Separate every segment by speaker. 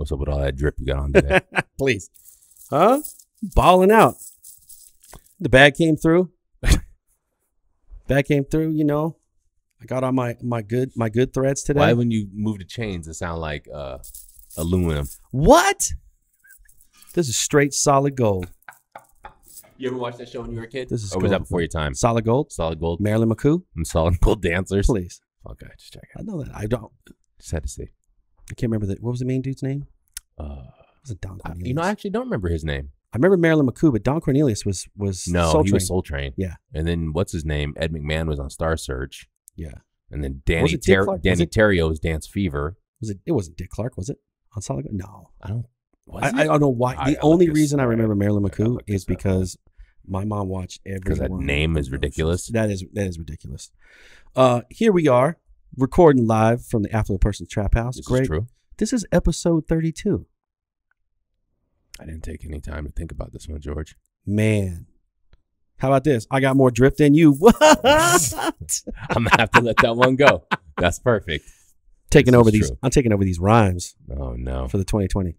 Speaker 1: What's up with all that drip you got on today?
Speaker 2: Please. Huh? Balling out. The bag came through. bag came through, you know. I got on my my good my good threads today.
Speaker 1: Why when you move the chains, it sound like uh, aluminum?
Speaker 2: what? This is straight solid gold.
Speaker 1: You ever watch that show when you were a kid?
Speaker 2: This is
Speaker 1: or was that before your time?
Speaker 2: Solid gold.
Speaker 1: Solid gold
Speaker 2: Marilyn McCoo.
Speaker 1: and solid gold dancers.
Speaker 2: Please.
Speaker 1: Okay, just check it.
Speaker 2: I know that. I don't
Speaker 1: Just had to see.
Speaker 2: I can't remember the what was the main dude's name?
Speaker 1: Uh,
Speaker 2: Was it Don
Speaker 1: I- you know, I actually don't remember his name.
Speaker 2: I remember Marilyn McCoo, but Don Cornelius was was
Speaker 1: No,
Speaker 2: Soul
Speaker 1: he
Speaker 2: Train.
Speaker 1: was Soul Train.
Speaker 2: Yeah.
Speaker 1: And then what's his name? Ed McMahon was on Star Search.
Speaker 2: Yeah.
Speaker 1: And then Danny
Speaker 2: Dick
Speaker 1: Ter-?
Speaker 2: Was
Speaker 1: Danny
Speaker 2: it-
Speaker 1: Terrio was Dance Fever.
Speaker 2: Was it? It wasn't Dick Clark, was it? On Solid? No.
Speaker 1: I don't. Was
Speaker 2: I, I don't know why.
Speaker 1: I-
Speaker 2: the
Speaker 1: I'll
Speaker 2: only reason I remember Marilyn McCoo is because my mom watched every.
Speaker 1: 'Cause that name is ridiculous?
Speaker 2: That is that is ridiculous. Uh, here we are recording live from the Affluent Person's Trap House.
Speaker 1: This
Speaker 2: Greg,
Speaker 1: is true.
Speaker 2: this is episode thirty-two.
Speaker 1: I didn't take any time to think about this one, George.
Speaker 2: Man, how about this? I got more drift than you. What?
Speaker 1: I'm gonna have to let that one go. That's perfect.
Speaker 2: taking
Speaker 1: This
Speaker 2: over these.
Speaker 1: true.
Speaker 2: I'm taking over these rhymes
Speaker 1: Oh no.
Speaker 2: for the 2020.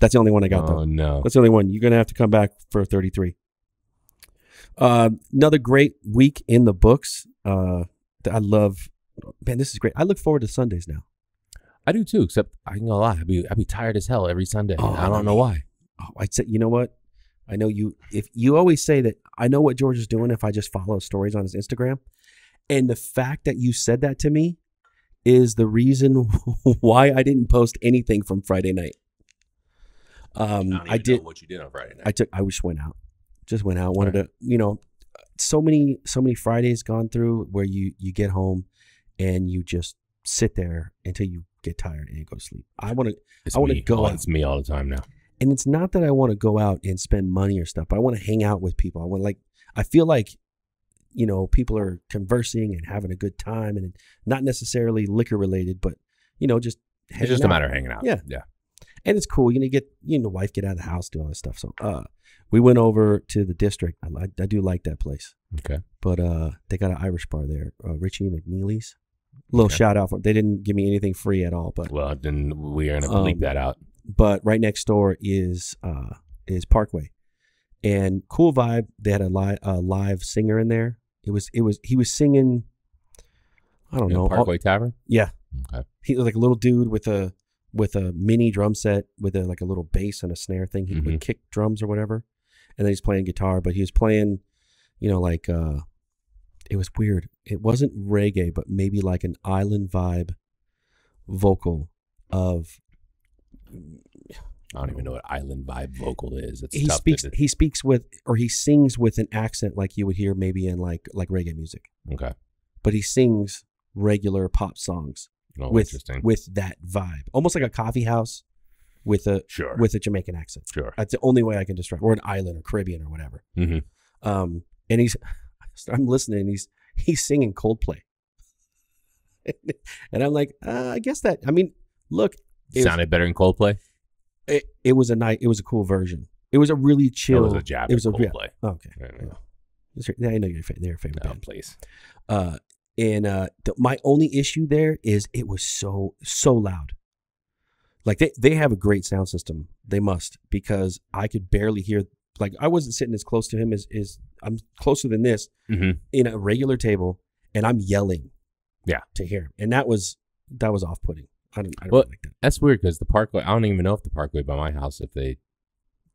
Speaker 2: That's the only one I got though.
Speaker 1: oh no.
Speaker 2: That's the only one. You're gonna have to come back for 33. Uh, another great week in the books. Uh, I love. Man, this is great. I look forward to Sundays now.
Speaker 1: I do too. Except I ain't gonna lie, I'd be I'd be tired as hell every Sunday.
Speaker 2: Oh,
Speaker 1: I don't know why.
Speaker 2: Oh, I said, you know what? I know you. If you always say that, I know what George is doing if I just follow stories on his Instagram, and the fact that you said that to me is the reason why I didn't post anything from Friday night. Um, I, did.
Speaker 1: what you did on Friday night.
Speaker 2: I took. I just went out. Just went out. Wanted to. You know, so many so many Fridays gone through where you you get home and you just sit there until you get tired and go to sleep. I want to. I wanna go
Speaker 1: Oh,
Speaker 2: out.
Speaker 1: It's me all the time now.
Speaker 2: and it's not that I want to go out and spend money or stuff, but I want to hang out with people. I want like I feel like you know people are conversing and having a good time, and not necessarily liquor related, but you know just
Speaker 1: It's just a
Speaker 2: out.
Speaker 1: matter of hanging out.
Speaker 2: Yeah.
Speaker 1: Yeah.
Speaker 2: and it's cool. You know, you get you and the wife get out of the house, do all this stuff. So uh, we went over to the district. I, li- I do like that place,
Speaker 1: Okay.
Speaker 2: but uh, they got an Irish bar there, uh, Richie McNeely's. Little
Speaker 1: Okay.
Speaker 2: shout out for they didn't give me anything free at all, but
Speaker 1: Well, then we are gonna bleep
Speaker 2: Um,
Speaker 1: that out.
Speaker 2: but right next door is uh is Parkway, and cool vibe. They had a live a live singer in there. It was it was he was singing. I don't
Speaker 1: In
Speaker 2: know. all-
Speaker 1: Parkway Tavern.
Speaker 2: yeah,
Speaker 1: Okay.
Speaker 2: he was like a little dude with a with a mini drum set with a like a little bass and a snare thing. He
Speaker 1: Mhm.
Speaker 2: would kick drums or whatever, and then he's playing guitar. But he was playing, you know, like uh, it was weird. It wasn't reggae, but maybe like an island vibe vocal of
Speaker 1: I don't even know what island vibe vocal is. It's
Speaker 2: he speaks he speaks with or he sings with an accent like you would hear maybe in like like reggae music
Speaker 1: okay.
Speaker 2: but he sings regular pop songs
Speaker 1: Oh,
Speaker 2: with
Speaker 1: interesting.
Speaker 2: with that vibe almost like a coffee house with a
Speaker 1: sure.
Speaker 2: with a jamaican accent
Speaker 1: sure.
Speaker 2: that's the only way i can describe or an island or caribbean or whatever
Speaker 1: hmm
Speaker 2: um and he's i'm listening and he's he's singing coldplay and i'm like uh, i guess that i mean look it was,
Speaker 1: Sounded better in Coldplay.
Speaker 2: it, it was a night it was a cool version it was a really chill
Speaker 1: That was a jab
Speaker 2: it was a yeah,
Speaker 1: Coldplay.
Speaker 2: okay
Speaker 1: Yeah, yeah.
Speaker 2: I know your fa- they're your favorite
Speaker 1: No,
Speaker 2: band.
Speaker 1: please.
Speaker 2: Uh, and uh, the, my only issue there is it was so so loud. Like they they have a great sound system. They must because I could barely hear. Like I wasn't sitting as close to him as is. I'm closer than this
Speaker 1: hmm
Speaker 2: in a regular table, and I'm yelling.
Speaker 1: Yeah.
Speaker 2: To hear him, and that was that was off putting. I don't I don't
Speaker 1: Well,
Speaker 2: like that.
Speaker 1: That's weird because the Parkway. I don't even know if the Parkway by my house if they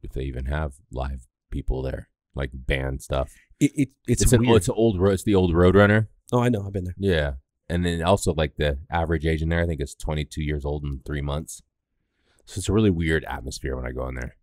Speaker 1: if they even have live people there like band stuff.
Speaker 2: It, it it's,
Speaker 1: It's, an
Speaker 2: weird.
Speaker 1: it's an old road. It's the old Roadrunner.
Speaker 2: oh, I know. I've been there.
Speaker 1: Yeah, and then also like the average age in there, I think is 22 years old in three months. So it's a really weird atmosphere when I go in there.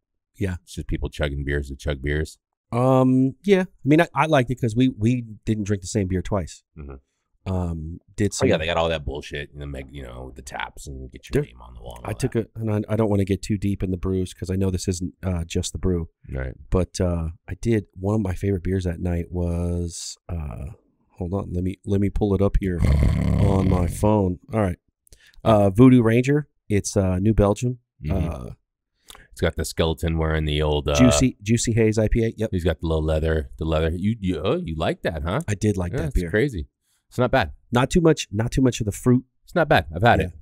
Speaker 2: Yeah.
Speaker 1: it's just people chugging beers to chug beers.
Speaker 2: Um. Yeah. I mean, I, I liked it because we we didn't drink the same beer twice.
Speaker 1: Mhm.
Speaker 2: Um. Did
Speaker 1: Oh yeah, they got all that bullshit and make you know the taps and get your
Speaker 2: There-
Speaker 1: name on the wall. and
Speaker 2: I
Speaker 1: all
Speaker 2: took a, and I, I don't want to get too deep in the brews because I know this isn't uh, just the brew,
Speaker 1: right.
Speaker 2: but uh, I did one of my favorite beers that night was uh, hold on, let me let me pull it up here on my phone. All right, uh, Voodoo Ranger. It's uh, New Belgium,
Speaker 1: Mhm.
Speaker 2: uh,
Speaker 1: it's got the skeleton wearing the old uh,
Speaker 2: juicy juicy haze IPA. Yep,
Speaker 1: He's got the little leather, the leather. You you oh, you like that, huh?
Speaker 2: I did like
Speaker 1: yeah,
Speaker 2: that
Speaker 1: it's
Speaker 2: beer.
Speaker 1: crazy. It's not bad.
Speaker 2: Not too much, not too much of the fruit.
Speaker 1: It's not bad. I've had
Speaker 2: Yeah.
Speaker 1: it.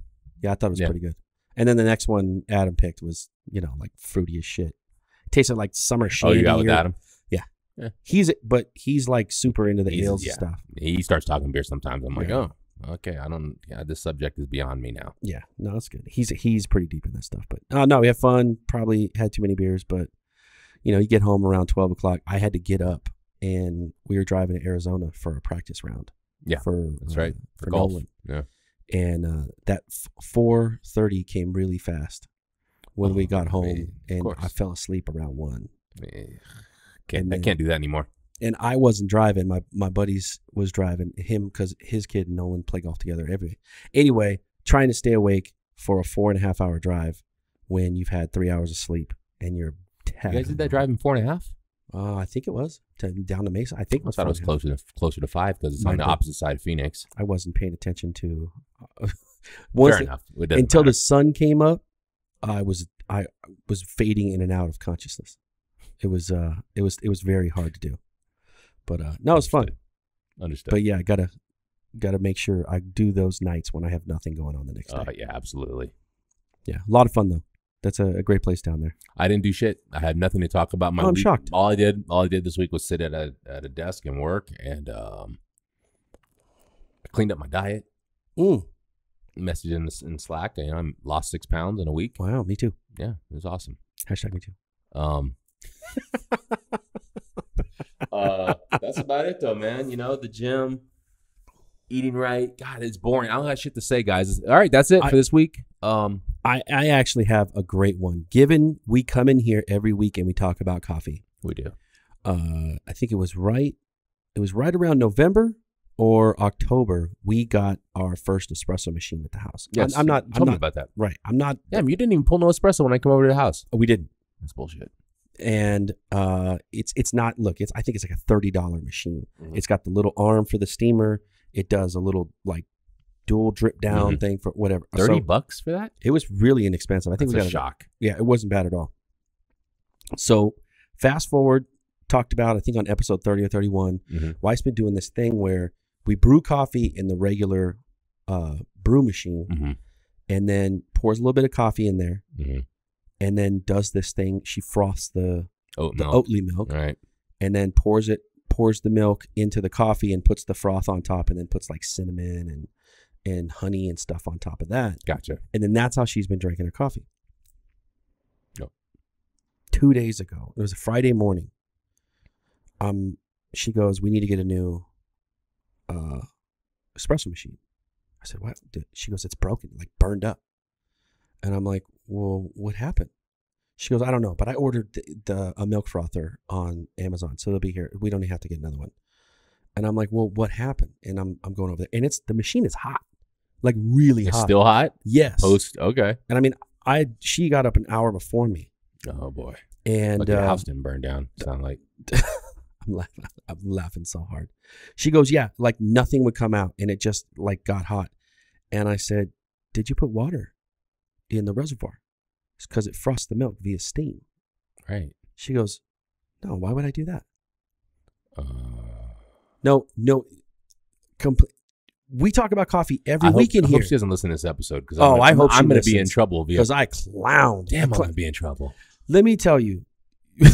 Speaker 2: Yeah, I thought it was
Speaker 1: Yeah.
Speaker 2: pretty good. And then the next one Adam picked was, you know, like fruity as shit. tasted like summer
Speaker 1: Oh,
Speaker 2: shandy.
Speaker 1: you got with Adam?
Speaker 2: He's but he's like super into the
Speaker 1: He's-
Speaker 2: ales
Speaker 1: yeah.
Speaker 2: stuff.
Speaker 1: He starts talking beer sometimes. I'm like,
Speaker 2: Yeah.
Speaker 1: oh, okay. I don't. Yeah, this subject is beyond me now.
Speaker 2: Yeah, no, that's good. He's he's pretty deep in that stuff. But uh, no, we had fun. Probably had too many beers, but you know, you get home around twelve o'clock. I had to get up, and we were driving to Arizona for a practice round.
Speaker 1: Yeah,
Speaker 2: for
Speaker 1: That's
Speaker 2: uh,
Speaker 1: right.
Speaker 2: for,
Speaker 1: For golf.
Speaker 2: Nolan.
Speaker 1: Yeah.
Speaker 2: And uh, that four thirty came really fast when we
Speaker 1: Oh,
Speaker 2: got home,
Speaker 1: man,
Speaker 2: and. I fell asleep around one.
Speaker 1: Eh, Can't,
Speaker 2: And
Speaker 1: I can't do that anymore.
Speaker 2: And I wasn't driving. My my buddies was driving him because his kid and Nolan play golf together every. Anyway, trying to stay awake for a four and a half hour drive when you've had three hours of sleep and you're.
Speaker 1: You guys did that drive in four and a half?
Speaker 2: Uh, I think it was to, down to Mesa. I think it
Speaker 1: I
Speaker 2: was.
Speaker 1: thought it was
Speaker 2: four and a half.
Speaker 1: closer to closer to five because it's
Speaker 2: Might
Speaker 1: on the
Speaker 2: be.
Speaker 1: opposite side of Phoenix.
Speaker 2: I wasn't paying attention to. once
Speaker 1: Fair
Speaker 2: the-
Speaker 1: enough. It
Speaker 2: until
Speaker 1: matter.
Speaker 2: the sun came up, I was I was fading in and out of consciousness. It was uh it was it was very hard to do, but uh no, it was fun.
Speaker 1: Understood.
Speaker 2: But yeah, I gotta gotta make sure I do those nights when I have nothing going on the next
Speaker 1: Uh,
Speaker 2: day.
Speaker 1: yeah, absolutely.
Speaker 2: Yeah, a lot of fun though. That's a, a great place down there.
Speaker 1: I didn't do shit. I had nothing to talk about. My
Speaker 2: Oh, I'm
Speaker 1: week.
Speaker 2: shocked.
Speaker 1: All I did, all I did this week was sit at a at a desk and work, and um, I cleaned up my diet.
Speaker 2: Mm.
Speaker 1: Message in, in Slack. Know, I lost six pounds in a week.
Speaker 2: Wow, me too.
Speaker 1: Yeah, it was awesome.
Speaker 2: Hashtag me too.
Speaker 1: Um, uh, that's about it though, man. You know, the gym, eating right. God, it's boring. I don't have shit to say, guys. All right, that's it
Speaker 2: I-
Speaker 1: for this week. Um,
Speaker 2: I, I actually have a great one. Given we come in here every week and we talk about coffee,
Speaker 1: we do.
Speaker 2: uh, I think it was right. It was right around November or October. We got our first espresso machine at the house. I'm- I'm, not.
Speaker 1: you
Speaker 2: I'm
Speaker 1: me
Speaker 2: not
Speaker 1: about that.
Speaker 2: right. I'm not.
Speaker 1: Damn, you didn't even pull no espresso when I come over to the house.
Speaker 2: Oh, We didn't.
Speaker 1: That's bullshit.
Speaker 2: And uh, it's it's not. Look, it's I think it's like a thirty dollar machine.
Speaker 1: Mhm.
Speaker 2: It's got the little arm for the steamer. It does a little like dual drip down
Speaker 1: Mhm.
Speaker 2: thing for whatever.
Speaker 1: Thirty
Speaker 2: So
Speaker 1: bucks for that?
Speaker 2: it was really inexpensive. I think
Speaker 1: That's
Speaker 2: we got a
Speaker 1: shock.
Speaker 2: Yeah, it wasn't bad at all. So fast forward, talked about I think on episode thirty or thirty one.
Speaker 1: Mhm.
Speaker 2: Wife's been doing this thing where we brew coffee in the regular uh, brew machine,
Speaker 1: Mhm.
Speaker 2: and then pours a little bit of coffee in there,
Speaker 1: Mhm.
Speaker 2: And then does this thing. She froths the
Speaker 1: Oat
Speaker 2: the
Speaker 1: milk.
Speaker 2: Oatly milk,
Speaker 1: All right.
Speaker 2: and then pours it pours the milk into the coffee and puts the froth on top, and then puts like cinnamon and and honey and stuff on top of that,
Speaker 1: Gotcha.
Speaker 2: and then that's how she's been drinking her coffee.
Speaker 1: Yep.
Speaker 2: Two days ago, it was a Friday morning. Um, she goes, "We need to get a new uh, espresso machine." I said, "What?" She goes, "It's broken, like burned up." And I'm like, "Well, what happened?" She goes, "I don't know, but I ordered the, the a milk frother on Amazon, so it'll be here. We don't even have to get another one." And I'm like, "Well, what happened?" And I'm I'm going over there, and it's the machine is hot, like really
Speaker 1: It's
Speaker 2: hot.
Speaker 1: still hot?
Speaker 2: yes.
Speaker 1: Post. Okay.
Speaker 2: And I mean, I she got up an hour before me,
Speaker 1: Oh, boy.
Speaker 2: and
Speaker 1: Lucky the
Speaker 2: uh,
Speaker 1: house didn't burn down. Sound like.
Speaker 2: I'm laughing. I'm laughing so hard. She goes, "Yeah, like nothing would come out, and it just like got hot." And I said, "Did you put water in the reservoir?" It's because it frosts the milk via steam.
Speaker 1: Right.
Speaker 2: She goes, "No, why would I do that?"
Speaker 1: Uh,
Speaker 2: No, no. Complete. We talk about coffee every
Speaker 1: I hope,
Speaker 2: week in
Speaker 1: I
Speaker 2: here
Speaker 1: hope she doesn't listen to this episode because
Speaker 2: Oh, I hope
Speaker 1: I'm going to be in trouble.
Speaker 2: Because I clowned.
Speaker 1: damn,
Speaker 2: I
Speaker 1: I'm
Speaker 2: cl-
Speaker 1: going to be in trouble.
Speaker 2: let me tell you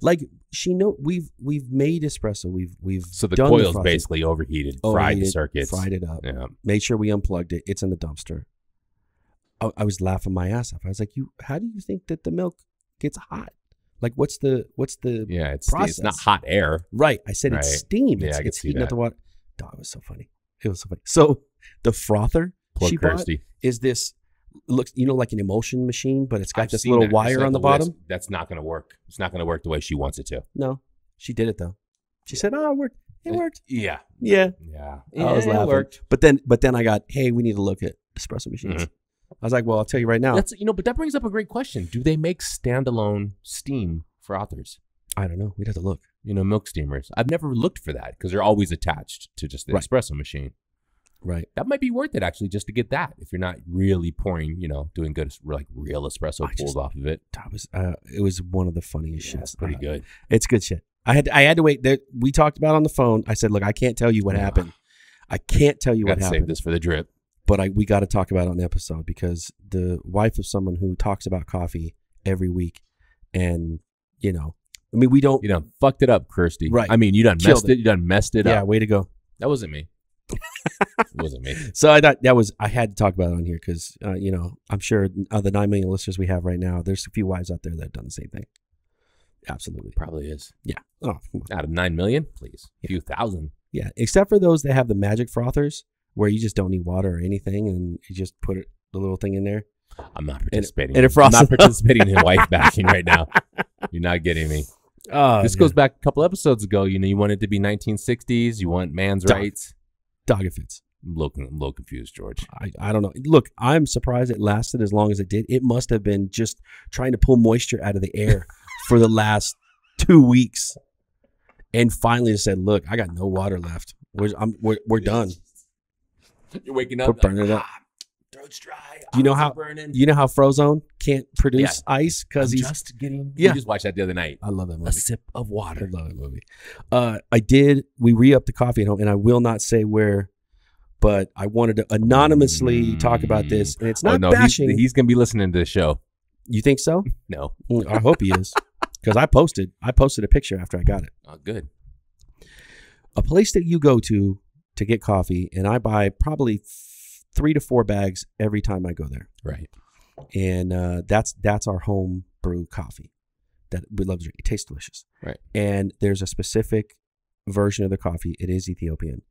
Speaker 2: like she know we've we've made espresso we've we've
Speaker 1: So the
Speaker 2: done
Speaker 1: coil's
Speaker 2: frosting,
Speaker 1: basically overheated, fried the
Speaker 2: overheated,
Speaker 1: circuits.
Speaker 2: fried it up
Speaker 1: Yeah.
Speaker 2: made sure we unplugged it it's in the dumpster I, I was laughing my ass off i was like you how do you think that the milk gets hot like what's the what's the
Speaker 1: Yeah. It's, it's not hot air.
Speaker 2: right i said it's steam
Speaker 1: Yeah,
Speaker 2: it's,
Speaker 1: I
Speaker 2: it's heating up the water Dog, it was so funny it was so funny so the frother
Speaker 1: Poor
Speaker 2: she bought is this looks you know like an emulsion machine but it's got
Speaker 1: I've
Speaker 2: this little
Speaker 1: that.
Speaker 2: Wire on the
Speaker 1: "Oh, that's-
Speaker 2: bottom
Speaker 1: That's not going to work. It's not going to work the way she wants it to.
Speaker 2: No, she did it though. She said, "Oh, it worked. It worked."
Speaker 1: Yeah.
Speaker 2: Yeah,
Speaker 1: Yeah.
Speaker 2: I was
Speaker 1: Yeah, it
Speaker 2: laughing.
Speaker 1: worked.
Speaker 2: but then, but then I got, "Hey, we need to look at espresso machines."
Speaker 1: Mhm.
Speaker 2: I was like, "Well, I'll tell you right now.
Speaker 1: That's you know, but that brings up a great question. Do they make standalone steam frothers?
Speaker 2: I don't know. We'd have to look."
Speaker 1: You know, milk steamers. I've never looked for that because they're always attached to just the
Speaker 2: Right.
Speaker 1: espresso machine.
Speaker 2: Right.
Speaker 1: That might be worth it actually, just to get that. If you're not really pouring, you know, doing good like real espresso pulls off of it.
Speaker 2: That was, uh, it was one of the funniest
Speaker 1: Yeah,
Speaker 2: shits.
Speaker 1: it's pretty
Speaker 2: Uh,
Speaker 1: good.
Speaker 2: It's good shit. I had, I had to wait. There, we talked about it on the phone. I said, "Look, I can't tell you what
Speaker 1: Yeah.
Speaker 2: happened. I can't tell you
Speaker 1: You
Speaker 2: what
Speaker 1: to save
Speaker 2: happened."
Speaker 1: this for the drip.
Speaker 2: But I we got to talk about it on the episode because the wife of someone who talks about coffee every week, and you know, I mean, we don't.
Speaker 1: You done fucked it up, Kirsty.
Speaker 2: Right.
Speaker 1: I mean, you done
Speaker 2: Killed
Speaker 1: messed it. You done messed it
Speaker 2: yeah,
Speaker 1: up.
Speaker 2: way to go.
Speaker 1: That wasn't me. it wasn't me.
Speaker 2: So I thought that was I had to talk about it on here because uh, you know I'm sure of the nine million listeners we have right now, there's a few wives out there that have done the same thing. Absolutely.
Speaker 1: Probably is.
Speaker 2: Yeah. Oh.
Speaker 1: Out of nine million, please.
Speaker 2: Yeah.
Speaker 1: A few thousand.
Speaker 2: Yeah, except for those that have the magic frothers where you just don't need water or anything, and you just put it, the little thing in there.
Speaker 1: I'm not participating.
Speaker 2: and it
Speaker 1: I'm not participating in wife bashing right now. You're not getting me.
Speaker 2: Oh,
Speaker 1: this goes back a couple episodes ago. You know, you want it to be 1960s. You want man's
Speaker 2: Dog.
Speaker 1: rights.
Speaker 2: dog it fits.
Speaker 1: I'm a little, I'm a little confused, George.
Speaker 2: I, I don't know. Look, I'm surprised it lasted as long as it did. It must have been just trying to pull moisture out of the air for the last two weeks, and finally said, "Look, I got no water left. We're I'm, we're, we're done."
Speaker 1: You're waking up.
Speaker 2: We're burning it up.
Speaker 1: "Ah, throat's dry.
Speaker 2: You know how-
Speaker 1: burning?
Speaker 2: You know how Frozone can't produce ice because he's.
Speaker 1: just getting.
Speaker 2: Yeah.
Speaker 1: We just watched that the other night.
Speaker 2: I love that movie.
Speaker 1: A sip of water.
Speaker 2: I love that movie. Uh, I did. We re upped the coffee at home, and I will not say where, but I wanted to anonymously talk about this, and it's not
Speaker 1: oh, no, he's,
Speaker 2: bashing.
Speaker 1: he's gonna be listening to the show.
Speaker 2: you think so?
Speaker 1: No.
Speaker 2: Mm, I hope he is, because I posted. I posted a picture after I got it.
Speaker 1: Oh, good.
Speaker 2: A place that you go to to get coffee, and I buy probably f- three to four bags every time I go there,
Speaker 1: Right.
Speaker 2: and uh, that's that's our home brew coffee that we love to drink. It tastes delicious,
Speaker 1: Right.
Speaker 2: And there's a specific version of the coffee. It is Ethiopian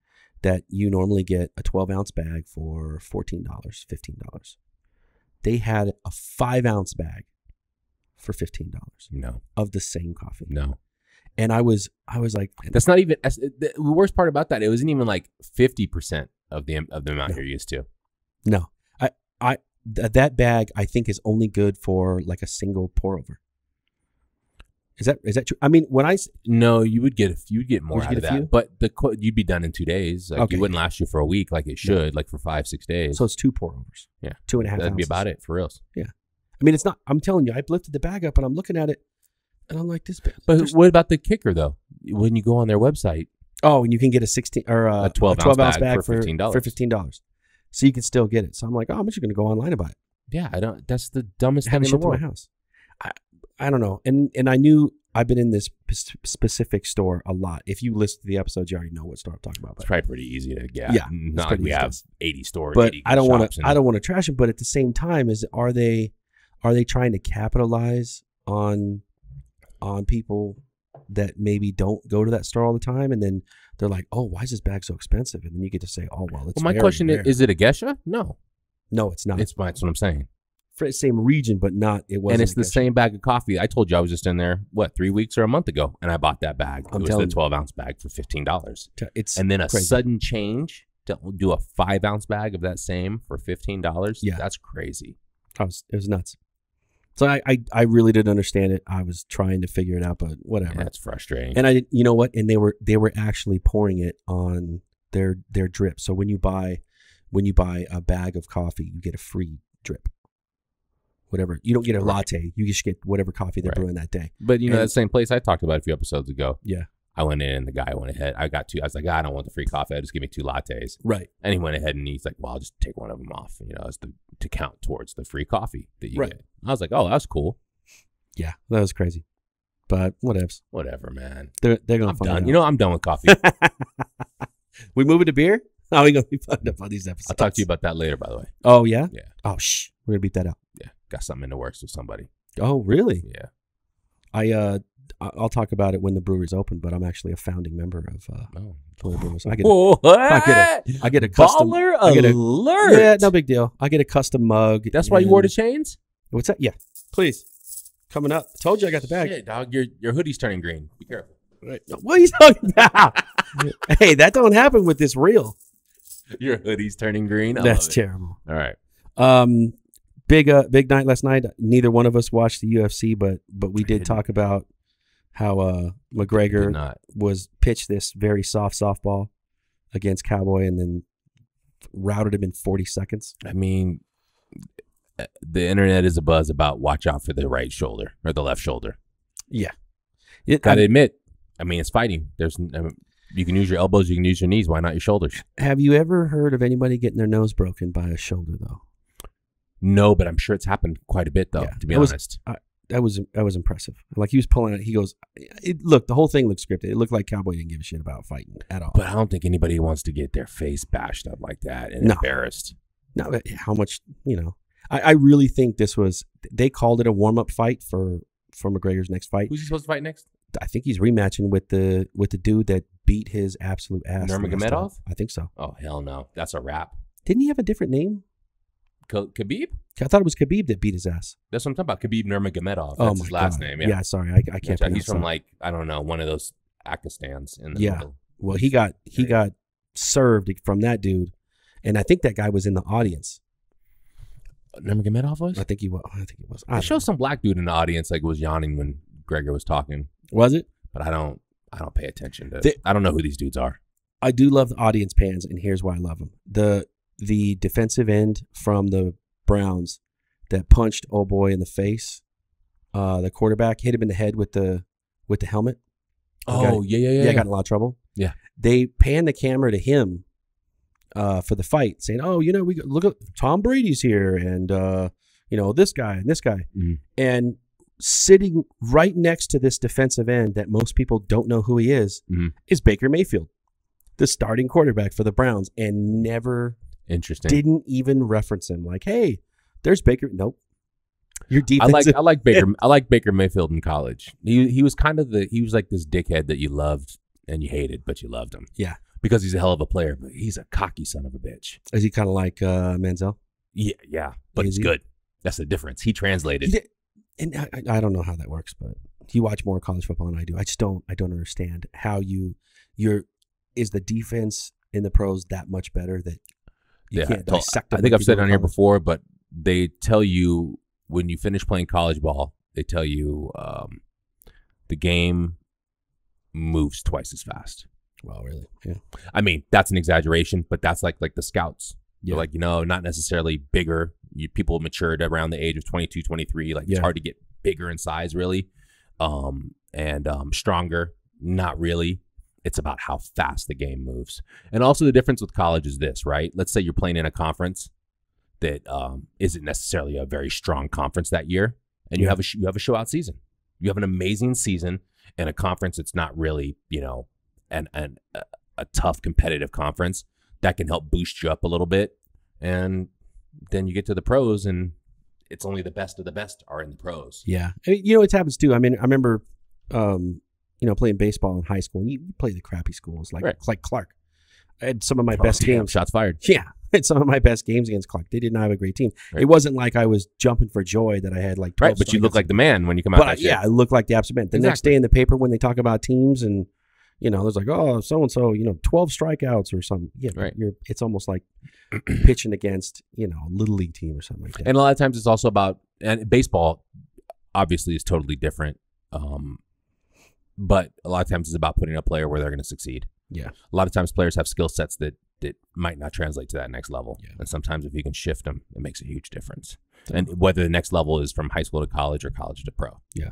Speaker 2: that you normally get a 12 ounce bag for fourteen dollars, fifteen dollars. They had a five ounce bag for fifteen dollars
Speaker 1: No.
Speaker 2: of the same coffee,
Speaker 1: No.
Speaker 2: And I was I was like,
Speaker 1: That's not even. that's- The worst part about that, it wasn't even like 50 percent of the of the amount
Speaker 2: No.
Speaker 1: you're used to.
Speaker 2: no, I I th- that bag I think is only good for like a single pour over. Is that is that true? I mean, when I
Speaker 1: No, you would get a few, you'd get more out
Speaker 2: get
Speaker 1: of that,
Speaker 2: few?
Speaker 1: but the you'd be done in two days. Like
Speaker 2: Okay.
Speaker 1: it wouldn't last you for a week, like it should, like for five, six days.
Speaker 2: so it's two pour overs,
Speaker 1: Yeah.
Speaker 2: two and a half.
Speaker 1: That'd be about it for reals.
Speaker 2: Yeah, I mean, it's not. I'm telling you, I lifted the bag up and I'm looking at it, and I'm like, this.
Speaker 1: But
Speaker 2: there's-
Speaker 1: what about the kicker though? When you go on their website,
Speaker 2: oh, and you can get a 16 or uh,
Speaker 1: A 12 ounce bag for $15.
Speaker 2: for fifteen dollars, so you can still get it. So I'm like, oh, I'm just going to go online and buy it.
Speaker 1: yeah, I don't. That's the dumbest thing in the
Speaker 2: to my house. I I don't know, and and I knew I've been in this p- specific store a lot. If you listen to the episodes, you already know what store I'm talking about.
Speaker 1: It's probably pretty easy to get.
Speaker 2: Yeah,
Speaker 1: not like we
Speaker 2: to
Speaker 1: have eighty stores.
Speaker 2: but
Speaker 1: 80
Speaker 2: I don't want to. I don't want to trash it. But at the same time, is are they are they trying to capitalize on on people that maybe don't go to that store all the time, and then they're like, oh, why is this bag so expensive? And then you get to say, oh, well, it's
Speaker 1: Well, my question
Speaker 2: rare.
Speaker 1: is: Is it a Gesha? No,
Speaker 2: no, it's not.
Speaker 1: it's that's what I'm saying.
Speaker 2: for the same region, but not. It was
Speaker 1: and it's the same bag of coffee. I told you I was just in there what three weeks or a month ago, and I bought that bag.
Speaker 2: I'm
Speaker 1: it was the 12 ounce bag for fifteen dollars,
Speaker 2: It's
Speaker 1: and then a
Speaker 2: crazy.
Speaker 1: sudden change to do a five ounce bag of that same for fifteen dollars.
Speaker 2: Yeah.
Speaker 1: that's crazy.
Speaker 2: I was it was nuts. So I, I I really didn't understand it. I was trying to figure it out, but whatever.
Speaker 1: That's frustrating.
Speaker 2: And I you know what? And they were they were actually pouring it on their their drip. So when you buy when you buy a bag of coffee, you get a free drip. Whatever you don't get a
Speaker 1: Right.
Speaker 2: latte, you just get whatever coffee they're
Speaker 1: Right.
Speaker 2: brewing that day.
Speaker 1: but you know
Speaker 2: and-
Speaker 1: that same place I talked about a few episodes ago.
Speaker 2: Yeah.
Speaker 1: I went in and the guy went ahead. I got two. I was like, I don't want the free coffee. I just give me two lattes.
Speaker 2: Right.
Speaker 1: And he went ahead and he's like, well, I'll just take one of them off. You know, as the to count towards the free coffee that you
Speaker 2: Right.
Speaker 1: get. I was like, oh, that's cool.
Speaker 2: Yeah, that was crazy. But whatevs.
Speaker 1: Whatever, man.
Speaker 2: They're they're gonna
Speaker 1: I'm
Speaker 2: find
Speaker 1: done.
Speaker 2: out.
Speaker 1: You know, I'm done with coffee.
Speaker 2: we moving to beer? How are we gonna be fucked up on these episodes?
Speaker 1: I'll talk to you about that later. By the way,
Speaker 2: Oh yeah?
Speaker 1: Yeah.
Speaker 2: Oh shh. We're gonna beat that out.
Speaker 1: yeah, got something in the works with somebody.
Speaker 2: Oh really?
Speaker 1: Yeah.
Speaker 2: I uh I'll talk about it when the brewery's open, but I'm actually a founding member of uh
Speaker 1: Oh.
Speaker 2: Brewers. I get a,
Speaker 1: What?
Speaker 2: I get I get a custom
Speaker 1: Baller
Speaker 2: I get a-
Speaker 1: alert.
Speaker 2: Yeah, no big deal. I get a custom mug.
Speaker 1: That's why you wore the chains.
Speaker 2: What's that? Yeah. Please. Coming up. Told you I got the bag.
Speaker 1: Shit, dog. Your your hoodie's turning green. Be careful.
Speaker 2: Right. What are you talking about? hey, that don't happen with this reel.
Speaker 1: Your hoodie's turning green. I
Speaker 2: That's terrible.
Speaker 1: All right.
Speaker 2: Um, big uh, big night last night. Neither one of us watched the UFC, but but we did talk about how uh McGregor was pitched this very soft softball against Cowboy, and then routed him in forty seconds.
Speaker 1: I mean, uh, the internet is a buzz about watch out for the right shoulder or the left shoulder.
Speaker 2: Yeah, it,
Speaker 1: Got to
Speaker 2: I-
Speaker 1: admit, I mean, it's fighting. There's, I mean, You can use your elbows. You can use your knees. Why not your shoulders?
Speaker 2: Have you ever heard of anybody getting their nose broken by a shoulder though?
Speaker 1: No, but I'm sure it's happened quite a bit though.
Speaker 2: Yeah,
Speaker 1: to be
Speaker 2: was-
Speaker 1: honest,
Speaker 2: That was that was impressive. Like he was pulling it. He goes, it, "Look, the whole thing looked scripted. It looked like Cowboy didn't give a shit about fighting at all."
Speaker 1: but I don't think anybody wants to get their face bashed up like that and
Speaker 2: No.
Speaker 1: embarrassed.
Speaker 2: No, but how much you know? I, I really think this was. They called it a warm up fight for for McGregor's next fight.
Speaker 1: Who's he supposed to fight next?
Speaker 2: I think he's rematching with the with the dude that beat his absolute ass.
Speaker 1: Nurmagomedov?
Speaker 2: I think so.
Speaker 1: Oh hell no, that's a wrap.
Speaker 2: Didn't he have a different name?
Speaker 1: K- Khabib.
Speaker 2: I thought it was Khabib that beat his ass.
Speaker 1: That's what I'm talking about. Khabib Nurmagomedov. Oh That's
Speaker 2: oh my
Speaker 1: his last
Speaker 2: God.
Speaker 1: name. Yeah.
Speaker 2: sorry, I, I can't.
Speaker 1: He's from
Speaker 2: that.
Speaker 1: like I don't know one of those Akistans in the
Speaker 2: Yeah.
Speaker 1: middle.
Speaker 2: Well, he got he got served from that dude, and I think that guy was in the audience.
Speaker 1: Nurmagomedov was.
Speaker 2: I think he was. I think he was. I
Speaker 1: I showed some black dude in the audience like was yawning when Gregor was talking.
Speaker 2: Was it?
Speaker 1: but I don't. I don't pay attention to.
Speaker 2: The-
Speaker 1: I don't know who these dudes are.
Speaker 2: I do love the audience pans, and here's why I love them. The the defensive end from the Browns that punched old boy in the face, uh, the quarterback hit him in the head with the with the helmet.
Speaker 1: Oh yeah, yeah, yeah.
Speaker 2: Yeah, got in a lot of trouble.
Speaker 1: Yeah.
Speaker 2: They pan the camera to him uh, for the fight, saying, "Oh, you know, we look at Tom Brady's here, and uh, you know this guy and this guy,
Speaker 1: Mhm.
Speaker 2: and sitting right next to this defensive end that most people don't know who he is
Speaker 1: Mhm.
Speaker 2: is Baker Mayfield, the starting quarterback for the Browns, and never
Speaker 1: Interesting.
Speaker 2: didn't even reference him. Like, hey, there's Baker. Nope. Your
Speaker 1: defense.
Speaker 2: I
Speaker 1: like I like Baker I like Baker Mayfield in college. He he was kind of the he was like this dickhead that you loved and you hated, but you loved him.
Speaker 2: Yeah.
Speaker 1: Because he's a hell of a player, but he's a cocky son of a bitch.
Speaker 2: is he kind of like uh, Manziel?
Speaker 1: Yeah, yeah. But
Speaker 2: Is
Speaker 1: he's
Speaker 2: he?
Speaker 1: good. That's the difference. He translated.
Speaker 2: He and I, I- I don't know how that works, but you watch more college football than I do. I just don't. I don't understand how you your is the defense in the pros that much better that you
Speaker 1: Yeah,
Speaker 2: can't dissect.
Speaker 1: I think I've said it on here before, but they tell you when you finish playing college ball, they tell you um, the game moves twice as fast.
Speaker 2: Well, really, yeah,
Speaker 1: I mean, that's an exaggeration, but that's like like the scouts. They're like, you know, not necessarily bigger. You, people matured around the age of 22, 23. Like,
Speaker 2: Yeah.
Speaker 1: it's hard to get bigger in size, really. Um, and um, stronger, not really. It's about how fast the game moves. And also, the difference with college is this, right? Let's say you're playing in a conference that um, isn't necessarily a very strong conference that year, and you have a you have a show out season. You have an amazing season in a conference that's not really, you know, an, an a, a tough competitive conference that can help boost you up a little bit. And then you get to the pros, and it's only the best of the best are in the pros.
Speaker 2: yeah. You know, it happens too. I mean, I remember, um, you know, playing baseball in high school, and you, you play the crappy schools like
Speaker 1: Right.
Speaker 2: like Clark. I had some of my
Speaker 1: Oh,
Speaker 2: best
Speaker 1: damn,
Speaker 2: games.
Speaker 1: Shots fired.
Speaker 2: Yeah, I had some of my best games against Clark. They did not have a great team.
Speaker 1: Right.
Speaker 2: It wasn't like I was jumping for joy that I had like 12
Speaker 1: Right, but you look like the man when you come out.
Speaker 2: but I,
Speaker 1: that shit.
Speaker 2: yeah, I look like the absolute man. The next day in the paper when they talk about teams and you know, there's like, oh, so and so, you know, twelve strikeouts or something. Yeah,
Speaker 1: Right.
Speaker 2: You're it's almost like pitching against you know a little league team or something like that.
Speaker 1: And a lot of times it's also about and baseball obviously is totally different. Um, but a lot of times it's about putting a player where they're going to succeed.
Speaker 2: Yeah.
Speaker 1: A lot of times players have skill sets that that might not translate to that next level.
Speaker 2: Yeah.
Speaker 1: And sometimes if you can shift them, it makes a huge difference. And whether the next level is from high school to college or college to pro. Yeah.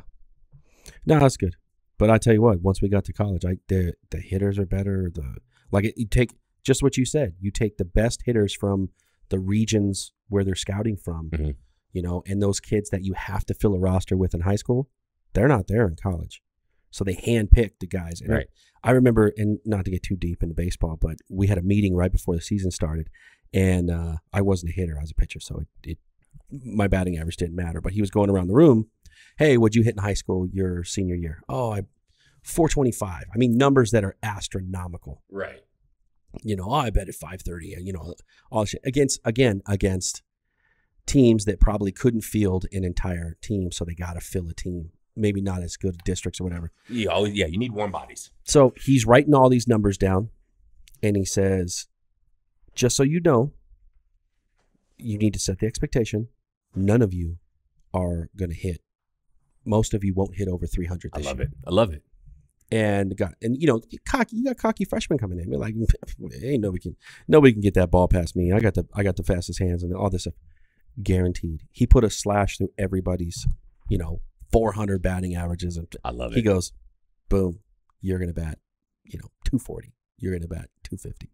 Speaker 2: No, that's good. But I tell you what, once we got to college, I the the hitters are better. The like it, you take just what you said. You take the best hitters from the regions where they're scouting from,
Speaker 1: Mhm.
Speaker 2: you know, and those kids that you have to fill a roster with in high school, they're not there in college. So they handpick the guys. And I-
Speaker 1: Right.
Speaker 2: I remember, and not to get too deep into baseball, but we had a meeting right before the season started, and uh, I wasn't a hitter; I was a pitcher, so it, it my batting average didn't matter. But he was going around the room, "Hey, what'd you hit in high school your senior year?" "Oh, I 425." I mean, numbers that are astronomical.
Speaker 1: Right.
Speaker 2: You know, oh, I bet at 530. You know, all shit against again against teams that probably couldn't field an entire team, so they got to fill a team. Maybe not as good districts or whatever.
Speaker 1: You oh, always, yeah, you need warm bodies.
Speaker 2: So he's writing all these numbers down and he says, just so you know, you need to set the expectation. None of you are going to hit. Most of you won't hit over 300
Speaker 1: I love
Speaker 2: year.
Speaker 1: it. I love it.
Speaker 2: And got and you know cocky you got cocky freshmen coming in. You're like ain't nobody can nobody can get that ball past me. I got the I got the fastest hands and all this stuff. Guaranteed. He put a slash through everybody's, you know, 400 batting averages and
Speaker 1: I love
Speaker 2: he
Speaker 1: it.
Speaker 2: He goes, boom, you're going to bat you know, 240. You're going to bat 250.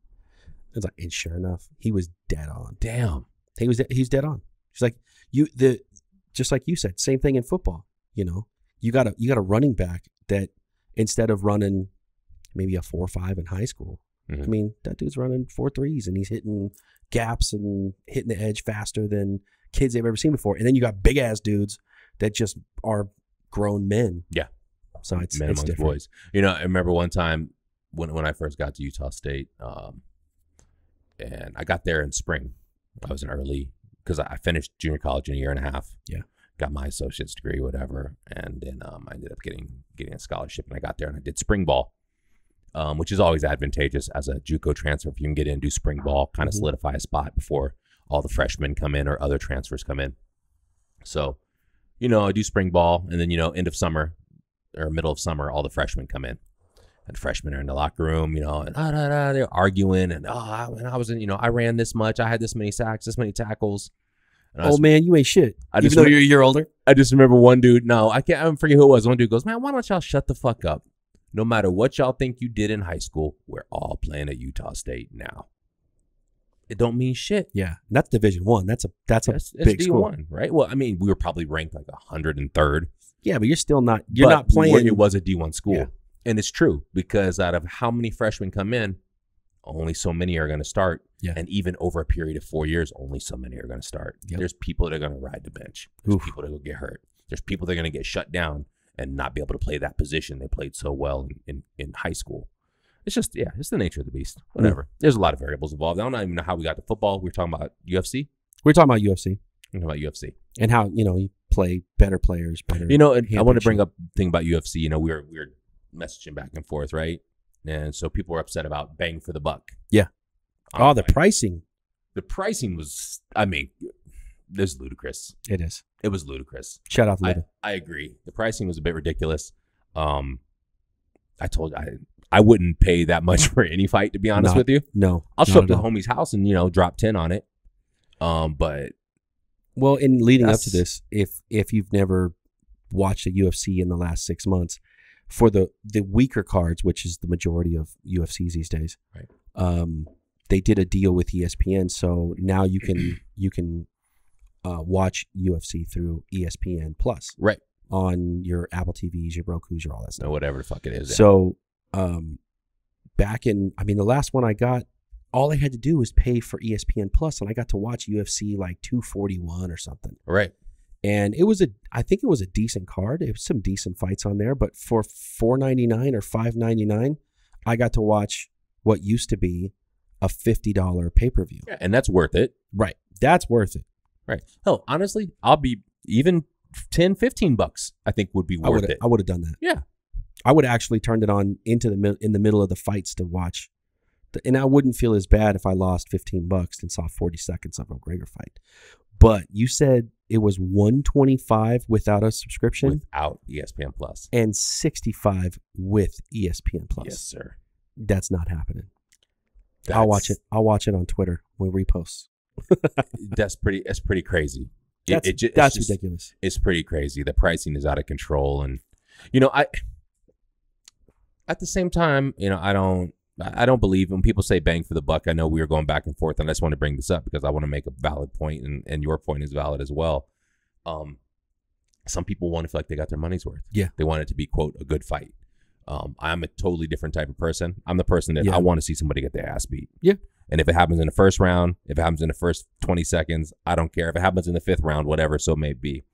Speaker 2: It's like, and sure enough, he was dead on.
Speaker 1: Damn.
Speaker 2: He was he's dead on. He's like you the just like you said, same thing in football. You know, you got a you got a running back that instead of running maybe a four or five in high school, I
Speaker 1: Mhm.
Speaker 2: mean that dude's running four threes and he's hitting gaps and hitting the edge faster than kids they've ever seen before. And then you got big ass dudes that just are grown men.
Speaker 1: Yeah.
Speaker 2: So it's
Speaker 1: Man
Speaker 2: it's
Speaker 1: amongst
Speaker 2: different.
Speaker 1: boys. You know, I remember one time when when I first got to Utah State, um, and I got there in spring. I was an early because I finished junior college in a year and a half.
Speaker 2: Yeah.
Speaker 1: Got my associate's degree, whatever, and then um, I ended up getting getting a scholarship, and I got there and I did spring ball, um, which is always advantageous as a JUCO transfer if you can get in and do spring ball, kind of
Speaker 2: Mhm.
Speaker 1: solidify a spot before all the freshmen come in or other transfers come in. So, you know, I do spring ball, and then you know, end of summer or middle of summer, all the freshmen come in. And freshmen are in the locker room, you know, and ah, da, da, they're arguing, and oh, I, and I was in, you know, I ran this much, I had this many sacks, this many tackles. And I,
Speaker 2: Oh
Speaker 1: just,
Speaker 2: man, you ain't shit.
Speaker 1: I
Speaker 2: Even
Speaker 1: just
Speaker 2: though
Speaker 1: re-
Speaker 2: you're a year older.
Speaker 1: I just remember one dude. No, I can't. I don't forget who it was. One dude goes, "Man, why don't y'all shut the fuck up? No matter what y'all think you did in high school, we're all playing at Utah State now. It don't mean shit.
Speaker 2: Yeah, that's Division One. That's a that's a
Speaker 1: That's,
Speaker 2: big
Speaker 1: D
Speaker 2: school.
Speaker 1: one, right? Well, I mean, we were probably ranked like hundred and third.
Speaker 2: Yeah, but you're still not. You're
Speaker 1: but
Speaker 2: not playing.
Speaker 1: It was a D1 school.
Speaker 2: Yeah.
Speaker 1: And it's true because out of how many freshmen come in, only so many are going to start.
Speaker 2: Yeah.
Speaker 1: And even over a period of four years, only so many are going to start.
Speaker 2: Yep.
Speaker 1: There's people that are going to ride the bench. There's
Speaker 2: Oof.
Speaker 1: people that will get hurt. There's people that are going to get shut down and not be able to play that position they played so well in, in, in high school. It's just, yeah, it's the nature of the beast. Whatever. There's a lot of variables involved. I don't even know how we got to football. We were talking about UFC.
Speaker 2: We're talking about UFC
Speaker 1: We're talking about UFC.
Speaker 2: and how you know you play better players, better.
Speaker 1: You know, and I want to bring up the thing about UFC. You know, we were we were messaging back and forth, right? And so people were upset about bang for the buck.
Speaker 2: Yeah. Oh, the
Speaker 1: Online.
Speaker 2: pricing.
Speaker 1: the pricing was, I mean, was ludicrous.
Speaker 2: It is.
Speaker 1: It was ludicrous.
Speaker 2: Shout out,
Speaker 1: I, I agree. The pricing was a bit ridiculous. Um, I told I I wouldn't pay that much for any fight. To be honest
Speaker 2: Not
Speaker 1: with you,
Speaker 2: No,
Speaker 1: I'll show up to the homie's house and you know drop ten on it. Um, but
Speaker 2: Well, in leading up to this, if if you've never watched a UFC in the last six months, for the the weaker cards, which is the majority of UFCs these days,
Speaker 1: Right.
Speaker 2: Um, they did a deal with ESPN, so now you can you can uh, watch UFC through ESPN Plus
Speaker 1: right,
Speaker 2: on your Apple TVs, your Roku's, your all that stuff.
Speaker 1: no, whatever the fuck it is.
Speaker 2: So, um, back in, I mean, the last one I got, all I had to do was pay for ESPN Plus, and I got to watch UFC like 241 or something.
Speaker 1: right,
Speaker 2: And it was a, I think it was a decent card. It was some decent fights on there, but for 4.99 or 5.99, I got to watch what used to be a $50 pay per view.
Speaker 1: yeah, and that's worth it.
Speaker 2: Right, that's worth it.
Speaker 1: Right. Hell, honestly, I'll be even 10, 15 bucks. I think would be worth
Speaker 2: would
Speaker 1: it.
Speaker 2: I would have done that.
Speaker 1: Yeah.
Speaker 2: I would actually turned it on into the in the middle of the fights to watch, and I wouldn't feel as bad if I lost fifteen bucks and saw forty seconds of a McGregor fight. But you said it was one twenty five without a subscription
Speaker 1: without ESPN
Speaker 2: and sixty five with ESPN Plus.
Speaker 1: Yes, sir.
Speaker 2: That's not happening. I'll watch it. I'll watch it on Twitter when we repost.
Speaker 1: That's pretty. That's pretty crazy. It-
Speaker 2: That's
Speaker 1: it it's
Speaker 2: that's
Speaker 1: just-
Speaker 2: ridiculous.
Speaker 1: It's pretty crazy. The pricing is out of control, and you know, I. At the same time, you know, I don't. I don't believe when people say bang for the buck. I know we were going back and forth, and I just want to bring this up because I want to make a valid point, and, and your point is valid as well. Um, some people want to feel like they got their money's worth.
Speaker 2: Yeah.
Speaker 1: they want it to be quote a good fight. Um, I'm a totally different type of person. I'm the person that
Speaker 2: Yeah.
Speaker 1: I want to see somebody get their ass beat.
Speaker 2: Yeah.
Speaker 1: And if it happens in the first round, if it happens in the first 20 seconds, I don't care. If it happens in the fifth round, whatever, so may be.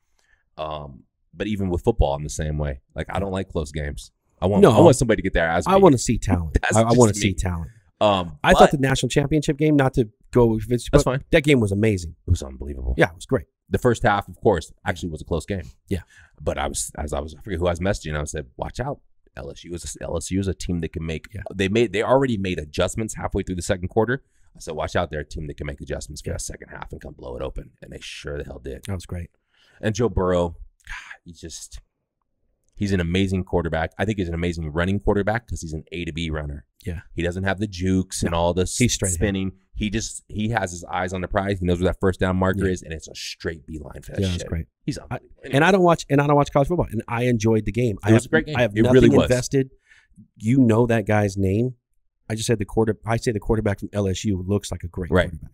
Speaker 1: Um, but even with football, I'm the same way. Like I don't like close games. I want
Speaker 2: No.
Speaker 1: I want somebody to get their ass beat.
Speaker 2: I want to see talent. I, I want to see talent.
Speaker 1: Um,
Speaker 2: I thought the national championship game, not to go,
Speaker 1: that's
Speaker 2: but
Speaker 1: fine.
Speaker 2: that game was amazing.
Speaker 1: It was unbelievable.
Speaker 2: Yeah, it was great.
Speaker 1: the first half, of course, actually was a close game.
Speaker 2: Yeah.
Speaker 1: But I was as I was I forget who I was messaging. I said, "Watch out, LSU is a, LSU is a team that can make.
Speaker 2: Yeah.
Speaker 1: They made they already made adjustments halfway through the second quarter. I said, watch out, they're a team that can make adjustments for
Speaker 2: Yeah.
Speaker 1: that second half and come blow it open, and they sure the hell did.
Speaker 2: That was great.
Speaker 1: And Joe Burrow, God, he just he's an amazing quarterback. I think he's an amazing running quarterback because he's an A to B runner.
Speaker 2: Yeah.
Speaker 1: He doesn't have the jukes and all this
Speaker 2: he's straight
Speaker 1: spinning. He just he has his eyes on the prize. He knows where that first down marker
Speaker 2: Yeah.
Speaker 1: is, and it's a straight beeline for that
Speaker 2: Yeah,
Speaker 1: shit.
Speaker 2: that's great.
Speaker 1: He's unbelievable.
Speaker 2: And I don't watch and I don't watch college football, and I enjoyed the game. I
Speaker 1: It was
Speaker 2: have,
Speaker 1: a great game.
Speaker 2: I have
Speaker 1: It
Speaker 2: nothing
Speaker 1: really was.
Speaker 2: invested. you know that guy's name. I just said the quarter. I say the quarterback from LSU looks like a great
Speaker 1: Right.
Speaker 2: quarterback.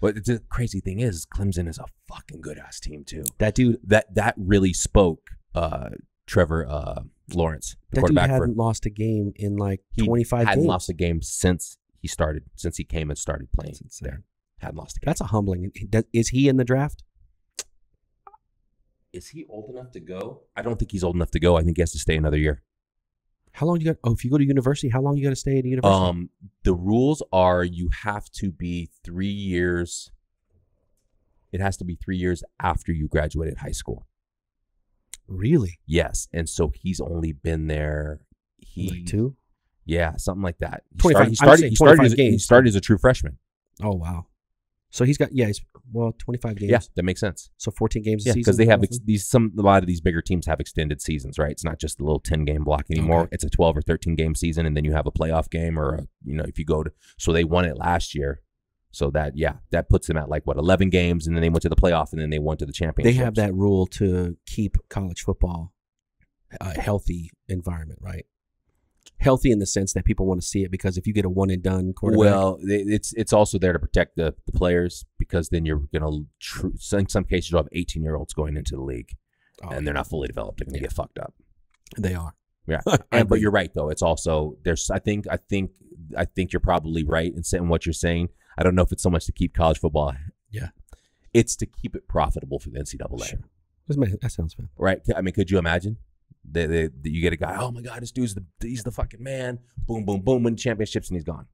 Speaker 1: But the crazy thing is, Clemson is a fucking good ass team too.
Speaker 2: That dude.
Speaker 1: That that really spoke. Uh, Trevor uh, Lawrence, the
Speaker 2: That dude
Speaker 1: quarterback for
Speaker 2: hadn't lost a game in like
Speaker 1: he
Speaker 2: 25
Speaker 1: hadn't
Speaker 2: games.
Speaker 1: lost a game since he started since he came and started playing
Speaker 2: That's insane.
Speaker 1: there. Hadn't lost a game.
Speaker 2: That's a humbling. Is he in the draft?
Speaker 1: Is he old enough to go? I don't think he's old enough to go. I think he has to stay another year.
Speaker 2: How long you got? Oh, if you go to university, how long you got to stay at university?
Speaker 1: Um, the rules are you have to be three years. It has to be three years after you graduated high school.
Speaker 2: Really?
Speaker 1: Yes, and so he's only been there. He
Speaker 2: Like two?
Speaker 1: yeah, something like that. He
Speaker 2: 25
Speaker 1: started. He started. He started,
Speaker 2: 25
Speaker 1: as, he started as a true freshman.
Speaker 2: Oh wow. So he's got yeah. He's well 25 games.
Speaker 1: Yeah, that makes sense.
Speaker 2: So 14 games a
Speaker 1: Yeah,
Speaker 2: season.
Speaker 1: because they have ex- these some a lot of these bigger teams have extended seasons, right? It's not just a little ten game block anymore.
Speaker 2: Okay.
Speaker 1: It's a twelve or thirteen game season, and then you have a playoff game, or a, you know if you go to. So they won it last year, so that yeah that puts them at like what eleven games, and then they went to the playoff, and then they went to the championship.
Speaker 2: they have that rule to keep college football a healthy environment, right? Healthy in the sense that people want to see it because if you get a one and done quarterback,
Speaker 1: Well, it's it's also there to protect the, the players because then you're gonna tr- in some cases you'll have eighteen year olds going into the league
Speaker 2: oh,
Speaker 1: and they're not fully developed. They're gonna
Speaker 2: Yeah.
Speaker 1: get fucked up.
Speaker 2: they are.
Speaker 1: Yeah, and, but you're right though. It's also there's I think I think I think you're probably right in saying what you're saying. I don't know if it's so much to keep college football.
Speaker 2: Yeah.
Speaker 1: it's to keep it profitable for the NCAA.
Speaker 2: Sure. That sounds fun.
Speaker 1: Right? I mean, could you imagine? That that- that you get a guy. Oh my God, this dude's the he's the fucking man. Boom, boom, boom, win championships and he's gone.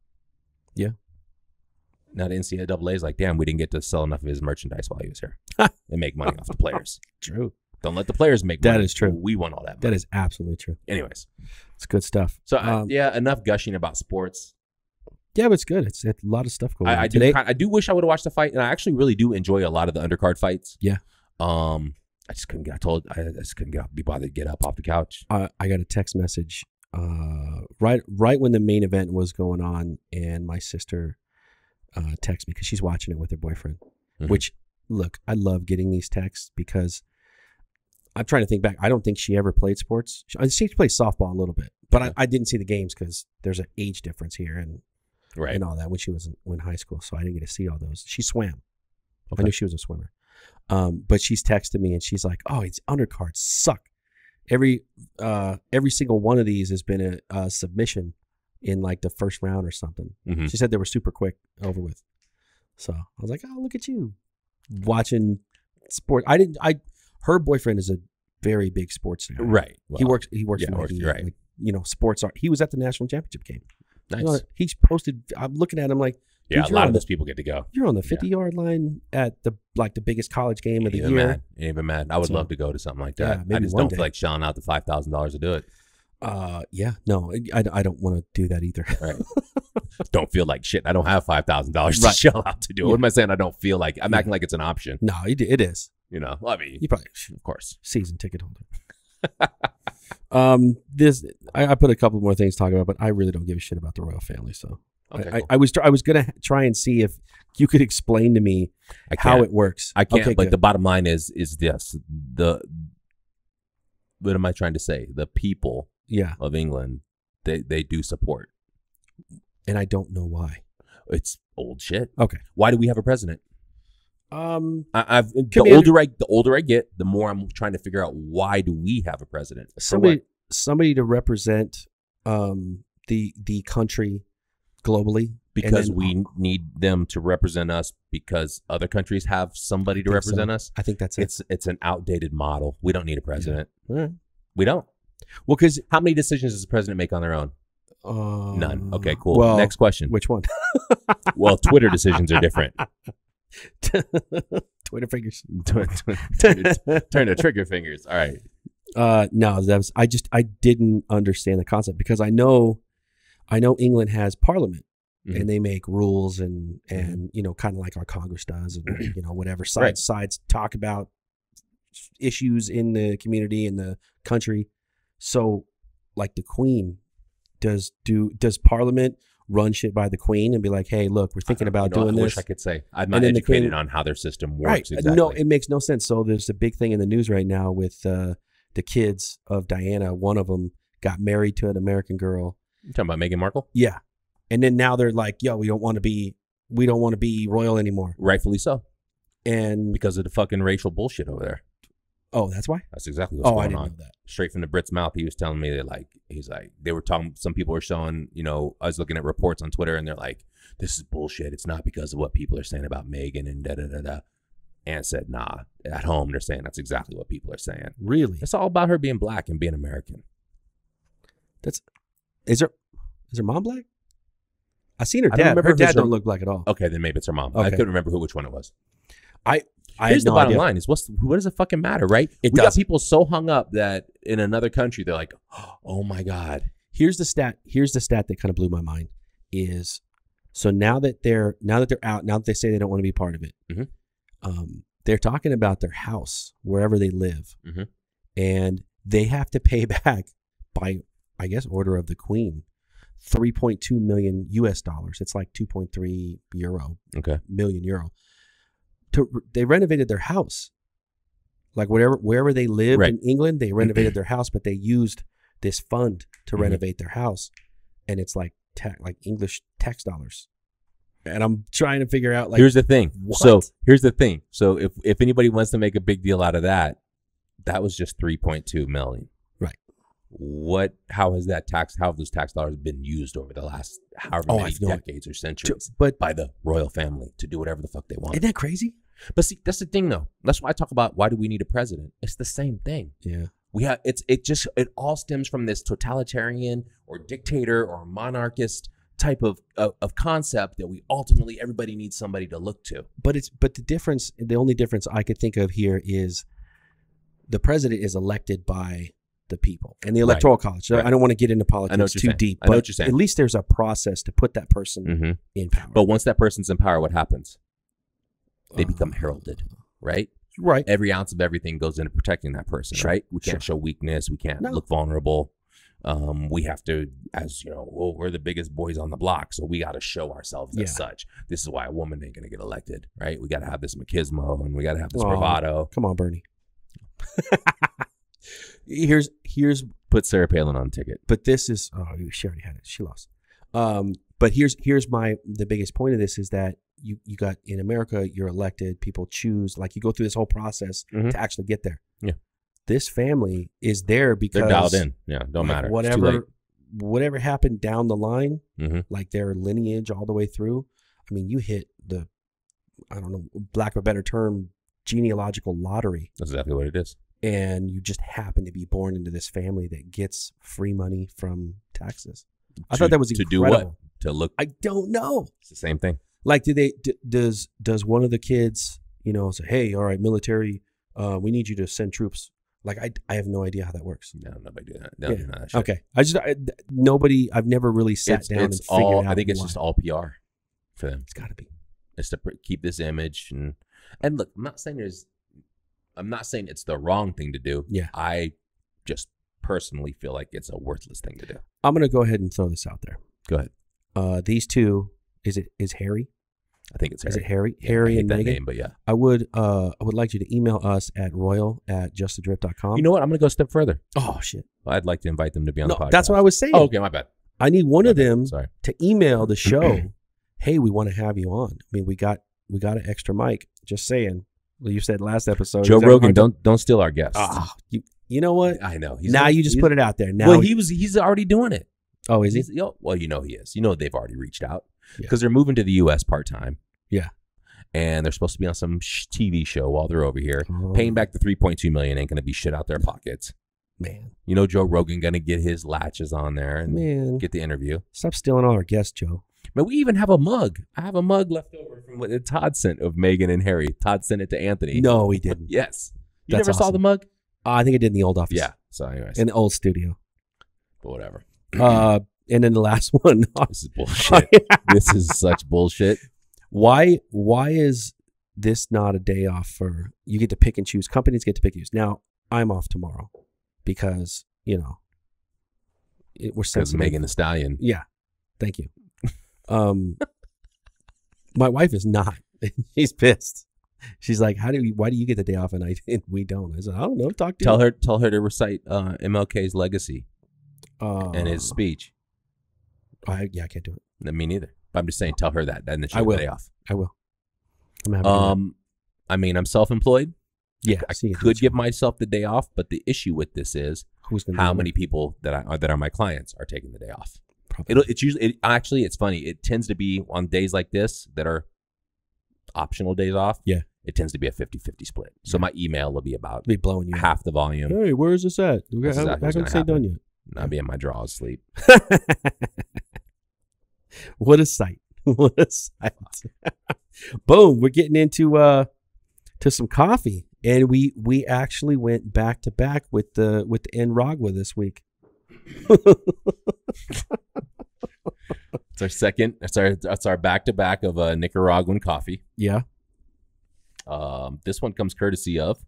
Speaker 2: Yeah.
Speaker 1: Now the NCAA is like, damn, we didn't get to sell enough of his merchandise while he was here and make money off the players.
Speaker 2: True.
Speaker 1: Don't let the players make
Speaker 2: That
Speaker 1: money.
Speaker 2: is true.
Speaker 1: We want all that
Speaker 2: That
Speaker 1: money.
Speaker 2: is absolutely true.
Speaker 1: Anyways,
Speaker 2: It's good stuff.
Speaker 1: so I-
Speaker 2: Um,
Speaker 1: yeah, enough gushing about sports.
Speaker 2: Yeah, but it's good. It's, it's a lot of stuff going on
Speaker 1: I, I do.
Speaker 2: today.
Speaker 1: I do wish I would have watched the fight, and I actually really do enjoy a lot of the undercard fights.
Speaker 2: Yeah.
Speaker 1: Um, I just couldn't get. I told. I just couldn't get be bothered to get up off the couch.
Speaker 2: uh, I got a text message uh, right right when the main event was going on, and my sister uh, texted me because she's watching it with her boyfriend.
Speaker 1: Mhm.
Speaker 2: Which, look, I love getting these texts because I'm trying to think back. I don't think she ever played sports. She, she played softball a little bit, but. I, I didn't see the games because there's an age difference here and
Speaker 1: Right.
Speaker 2: and all that when she was in, in high school, so I didn't get to see all those. She swam.
Speaker 1: Okay.
Speaker 2: I knew she was a swimmer. Um, but she's texted me and she's like, "Oh, it's undercards suck. Every uh, every single one of these has been a, a submission in like the first round or something."
Speaker 1: Mhm.
Speaker 2: She said they were super quick over with. So I was like, "Oh, look at you watching sport." I didn't. I her boyfriend is a very big sports fan.
Speaker 1: Right.
Speaker 2: he works. He works
Speaker 1: yeah, works- right.
Speaker 2: like you know sports art. He was at the national championship game.
Speaker 1: Nice.
Speaker 2: You know, he's posted. I'm looking at him like,
Speaker 1: yeah, a lot of
Speaker 2: the-
Speaker 1: those people get to go.
Speaker 2: you're on the 50 yard line at the like the biggest college game of the
Speaker 1: even
Speaker 2: year.
Speaker 1: mad. Ain't even mad. I would
Speaker 2: So-
Speaker 1: love to go to something like
Speaker 2: Yeah,
Speaker 1: that. I just don't
Speaker 2: day.
Speaker 1: feel like shelling out the five thousand dollars to do it.
Speaker 2: Uh, yeah, no, I, I don't want to do that either.
Speaker 1: Right. don't feel like shit. I don't have five thousand dollars to
Speaker 2: Right.
Speaker 1: shell out to do it.
Speaker 2: Yeah.
Speaker 1: What am I saying? I don't feel like I'm
Speaker 2: Yeah.
Speaker 1: acting like it's an option.
Speaker 2: no, it, it is.
Speaker 1: You know. I mean,
Speaker 2: You probably
Speaker 1: of course.
Speaker 2: season ticket holder. um, this I, I put a couple more things to talk about, but I really don't give a shit about the royal family. So
Speaker 1: Okay.
Speaker 2: I, I,
Speaker 1: cool.
Speaker 2: I was tr- I was gonna try and see if you could explain to me
Speaker 1: I
Speaker 2: how it works.
Speaker 1: I can't.
Speaker 2: Okay,
Speaker 1: but
Speaker 2: good.
Speaker 1: the bottom line is is this: the what am I trying to say? The people
Speaker 2: yeah,
Speaker 1: of England, they they do support.
Speaker 2: and I don't know why.
Speaker 1: It's old shit.
Speaker 2: Okay.
Speaker 1: Why do we have a president?
Speaker 2: Um,
Speaker 1: I, I've the older I the older I get, the more I'm trying to figure out why do we have a president? For
Speaker 2: somebody
Speaker 1: what?
Speaker 2: somebody to represent um the the country globally
Speaker 1: because
Speaker 2: then-
Speaker 1: we need them to represent us because other countries have somebody to
Speaker 2: think so.
Speaker 1: represent us.
Speaker 2: I think that's it.
Speaker 1: It's it's an outdated model. We don't need a president.
Speaker 2: All right.
Speaker 1: We don't.
Speaker 2: Well, because
Speaker 1: How many decisions does the president make on their own?
Speaker 2: uh,
Speaker 1: None. Okay, cool.
Speaker 2: Well,
Speaker 1: Next question.
Speaker 2: which one?
Speaker 1: Well, Twitter decisions are different.
Speaker 2: Twitter fingers.
Speaker 1: turn, the trigger fingers. All right.
Speaker 2: Uh, no, that was I just I didn't understand the concept because I know, I know England has Parliament
Speaker 1: Mhm.
Speaker 2: and they make rules and
Speaker 1: Mm-hmm.
Speaker 2: and you know kind of like our Congress does and you know whatever sides
Speaker 1: Right.
Speaker 2: sides talk about issues in the community in the country. So, like the Queen, does do does Parliament run shit by the Queen and be like, hey, look, we're thinking about
Speaker 1: You know,
Speaker 2: doing
Speaker 1: I
Speaker 2: this.
Speaker 1: wish I could say I'm not
Speaker 2: the
Speaker 1: educated
Speaker 2: Queen-
Speaker 1: on how their system works
Speaker 2: Right.
Speaker 1: exactly.
Speaker 2: No, it makes no sense. So there's a big thing in the news right now with uh, the kids of Diana. One of them got married to an American girl.
Speaker 1: You talking about Meghan Markle?
Speaker 2: Yeah. And then now they're like, yo, we don't want to be we don't want to be royal anymore.
Speaker 1: Rightfully so,
Speaker 2: And
Speaker 1: because of the fucking racial bullshit over there.
Speaker 2: Oh, that's why?
Speaker 1: That's exactly what's
Speaker 2: Oh, I
Speaker 1: going
Speaker 2: didn't
Speaker 1: on.
Speaker 2: know that.
Speaker 1: Straight from the Brit's mouth, he was telling me that like he's like they were talking. Some people were showing, you know, I was looking at reports on Twitter, and they're like, "This is bullshit. It's not because of what people are saying about Meghan and da da da da." And said, "Nah." At home, they're saying that's exactly what people are saying.
Speaker 2: Really?
Speaker 1: It's all about her being black and being American.
Speaker 2: That's is her is her mom black? I seen her
Speaker 1: I
Speaker 2: dad.
Speaker 1: remember
Speaker 2: Her dad
Speaker 1: her-
Speaker 2: don't look black at all.
Speaker 1: Okay, then maybe it's her mom. I couldn't remember who which one it was.
Speaker 2: I
Speaker 1: Here's the
Speaker 2: no
Speaker 1: bottom
Speaker 2: idea.
Speaker 1: line: is what's what does it fucking matter, right?
Speaker 2: It
Speaker 1: we got people so hung up that in another country they're like, "Oh my god,
Speaker 2: Here's the stat. Here's the stat that kind of blew my mind. Is so now that they're now that they're out, now that they say they don't want to be part of it,
Speaker 1: Mhm.
Speaker 2: um, they're talking about their house wherever they live,
Speaker 1: Mhm.
Speaker 2: and they have to pay back by, I guess, order of the Queen, three point two million U.S. dollars. It's like two point three euro
Speaker 1: okay,
Speaker 2: million euro. To they renovated their house, like whatever wherever they lived
Speaker 1: Right.
Speaker 2: in England, they renovated their house, but they used this fund to
Speaker 1: Mhm.
Speaker 2: renovate their house, and it's like ta- like English tax dollars. And I'm trying to figure out like
Speaker 1: here's the thing. So here's the thing. So if if anybody wants to make a big deal out of that, that was just three point two million. What? How has that tax? How have those tax dollars been used over the last however
Speaker 2: Oh,
Speaker 1: many decades or
Speaker 2: to-
Speaker 1: centuries
Speaker 2: but
Speaker 1: by the royal family to do whatever the fuck they want?
Speaker 2: isn't that crazy?
Speaker 1: But see, that's the thing, though. That's why I talk about why do we need a president? It's the same thing.
Speaker 2: Yeah.
Speaker 1: We have it's it just it all stems from this totalitarian or dictator or monarchist type of, of of concept that we ultimately everybody needs somebody to look to.
Speaker 2: But it's but the difference, the only difference I could think of here is the president is elected by the people and the
Speaker 1: Right.
Speaker 2: electoral college. So
Speaker 1: Right.
Speaker 2: I don't want to get into politics too
Speaker 1: saying.
Speaker 2: deep, but
Speaker 1: what you're saying.
Speaker 2: at least there's a process to put that person
Speaker 1: Mm-hmm.
Speaker 2: in power.
Speaker 1: But once that person's in power, what happens? They
Speaker 2: Uh,
Speaker 1: become heralded, right?
Speaker 2: right.
Speaker 1: Every ounce of everything goes into protecting that person,
Speaker 2: Sure,
Speaker 1: right? We can't show weakness. We can't
Speaker 2: No.
Speaker 1: look vulnerable. Um, we have to, as you know, well, we're the biggest boys on the block, so we got to show ourselves
Speaker 2: Yeah.
Speaker 1: as such. This is why a woman ain't gonna get elected, right? We got to have this machismo and we got to have this
Speaker 2: Oh.
Speaker 1: bravado.
Speaker 2: Come on, Bernie. here's here's
Speaker 1: Put Sarah Palin on ticket.
Speaker 2: but this is oh she already had it she lost um but here's here's my the biggest point of this is that you you got in america you're elected people choose like you go through this whole process
Speaker 1: Mhm.
Speaker 2: to actually get there
Speaker 1: Yeah.
Speaker 2: this family is there because
Speaker 1: They're dialed in. Yeah, don't
Speaker 2: like,
Speaker 1: matter.
Speaker 2: whatever whatever happened down the line
Speaker 1: hmm
Speaker 2: like their lineage all the way through i mean you hit the i don't know lack of a better term genealogical lottery
Speaker 1: That's exactly what it is.
Speaker 2: And you just happen to be born into this family that gets free money from taxes. I
Speaker 1: To-
Speaker 2: thought that was incredible.
Speaker 1: to do what? To look.
Speaker 2: I don't know.
Speaker 1: It's the same thing.
Speaker 2: Like, do they? D- does does one of the kids, you know, say, "Hey, all right, military, uh, we need you to send troops." Like, I I have no idea how that works.
Speaker 1: No, nobody do that. No,
Speaker 2: Yeah.
Speaker 1: do that.
Speaker 2: Okay, I just I, nobody. I've never really sat
Speaker 1: It's,
Speaker 2: down
Speaker 1: it's
Speaker 2: and figured
Speaker 1: all.
Speaker 2: out.
Speaker 1: I think it's
Speaker 2: why.
Speaker 1: just all PR for them.
Speaker 2: It's got to be.
Speaker 1: It's to pr- keep this image and and look. I'm not saying there's. I'm not saying it's the wrong thing to do.
Speaker 2: Yeah.
Speaker 1: I just personally feel like it's a worthless thing to do.
Speaker 2: I'm gonna go ahead and throw this out there.
Speaker 1: Go ahead.
Speaker 2: Uh, these two, is it is Harry?
Speaker 1: I think it's Harry.
Speaker 2: Is it Harry?
Speaker 1: Yeah,
Speaker 2: Harry and
Speaker 1: that
Speaker 2: Meghan.
Speaker 1: name, but yeah.
Speaker 2: I would uh I would like you to email us at royal at justthedrip.com.
Speaker 1: You know what? I'm gonna go a step further.
Speaker 2: oh shit.
Speaker 1: I'd like to invite them to be on
Speaker 2: No,
Speaker 1: the podcast.
Speaker 2: that's what I was saying.
Speaker 1: Oh, okay, my bad.
Speaker 2: I need one
Speaker 1: My
Speaker 2: of
Speaker 1: bad.
Speaker 2: them
Speaker 1: Sorry.
Speaker 2: to email the show. hey, we want to have you on. I mean, we got we got an extra mic. Just saying. Well, you said last episode.
Speaker 1: Joe Rogan, don't don't steal our guests.
Speaker 2: Ah, you, you know what?
Speaker 1: I know. He's
Speaker 2: now
Speaker 1: already-
Speaker 2: you just put it out there. Now,
Speaker 1: well, he was. He's already doing it.
Speaker 2: oh, is he?
Speaker 1: He's- well, you know he is. You know they've already reached out
Speaker 2: Yeah.
Speaker 1: because they're moving to the U.S. part time.
Speaker 2: Yeah.
Speaker 1: and they're supposed to be on some sh- TV show while they're over here.
Speaker 2: Oh,
Speaker 1: Paying back the three point two million ain't gonna be shit out their pockets.
Speaker 2: man,
Speaker 1: You know, Joe Rogan gonna get his latches on there and
Speaker 2: man,
Speaker 1: get the interview.
Speaker 2: stop stealing all our guests, Joe.
Speaker 1: But we even have a mug. I have a mug left over from what Todd sent of Meghan and Harry. Todd sent it to Anthony.
Speaker 2: No, he didn't.
Speaker 1: Yes. You
Speaker 2: That's
Speaker 1: never saw the mug?
Speaker 2: Uh, I think I did in the old office.
Speaker 1: Yeah. So, anyways,
Speaker 2: in the old studio.
Speaker 1: but whatever.
Speaker 2: Uh, and then the last one.
Speaker 1: This is bullshit. this is such bullshit.
Speaker 2: why why is this not a day off for you get to pick and choose companies get to pick and choose now i'm off tomorrow because you know it, we're
Speaker 1: Because Megan the Stallion.
Speaker 2: yeah thank you um my wife is not she's pissed she's like how do you why do you get the day off and i and we don't i said i don't know talk to
Speaker 1: Tell
Speaker 2: you.
Speaker 1: her tell her to recite uh, MLK's legacy.
Speaker 2: Uh,
Speaker 1: and his speech.
Speaker 2: I, yeah, I can't do it.
Speaker 1: No, Me neither. But I'm just saying, tell her that, and then
Speaker 2: I
Speaker 1: she'll
Speaker 2: will.
Speaker 1: day off.
Speaker 2: I will. I'm happy. to do that.
Speaker 1: Um, I mean, I'm self-employed.
Speaker 2: yeah,
Speaker 1: I
Speaker 2: you
Speaker 1: could give myself the day off, but the issue with this is
Speaker 2: Who's
Speaker 1: how many people that I, that are my clients are taking the day off. It'll, it's usually it, actually it's funny. It tends to be on days like this that are optional days off.
Speaker 2: Yeah.
Speaker 1: it tends to be a 50-50 split. So my email will be about
Speaker 2: be blowing you.
Speaker 1: half the volume.
Speaker 2: Hey, where's this at? We got,
Speaker 1: exactly
Speaker 2: how come it's ain't done yet?
Speaker 1: And I'll be in my drawers sleep.
Speaker 2: what a sight! What a sight! Boom! We're getting into uh to some coffee, and we we actually went back to back with the with the Enragua this week.
Speaker 1: It's our second. It's our that's our back to back of a Nicaraguan coffee.
Speaker 2: yeah.
Speaker 1: Um, this one comes courtesy of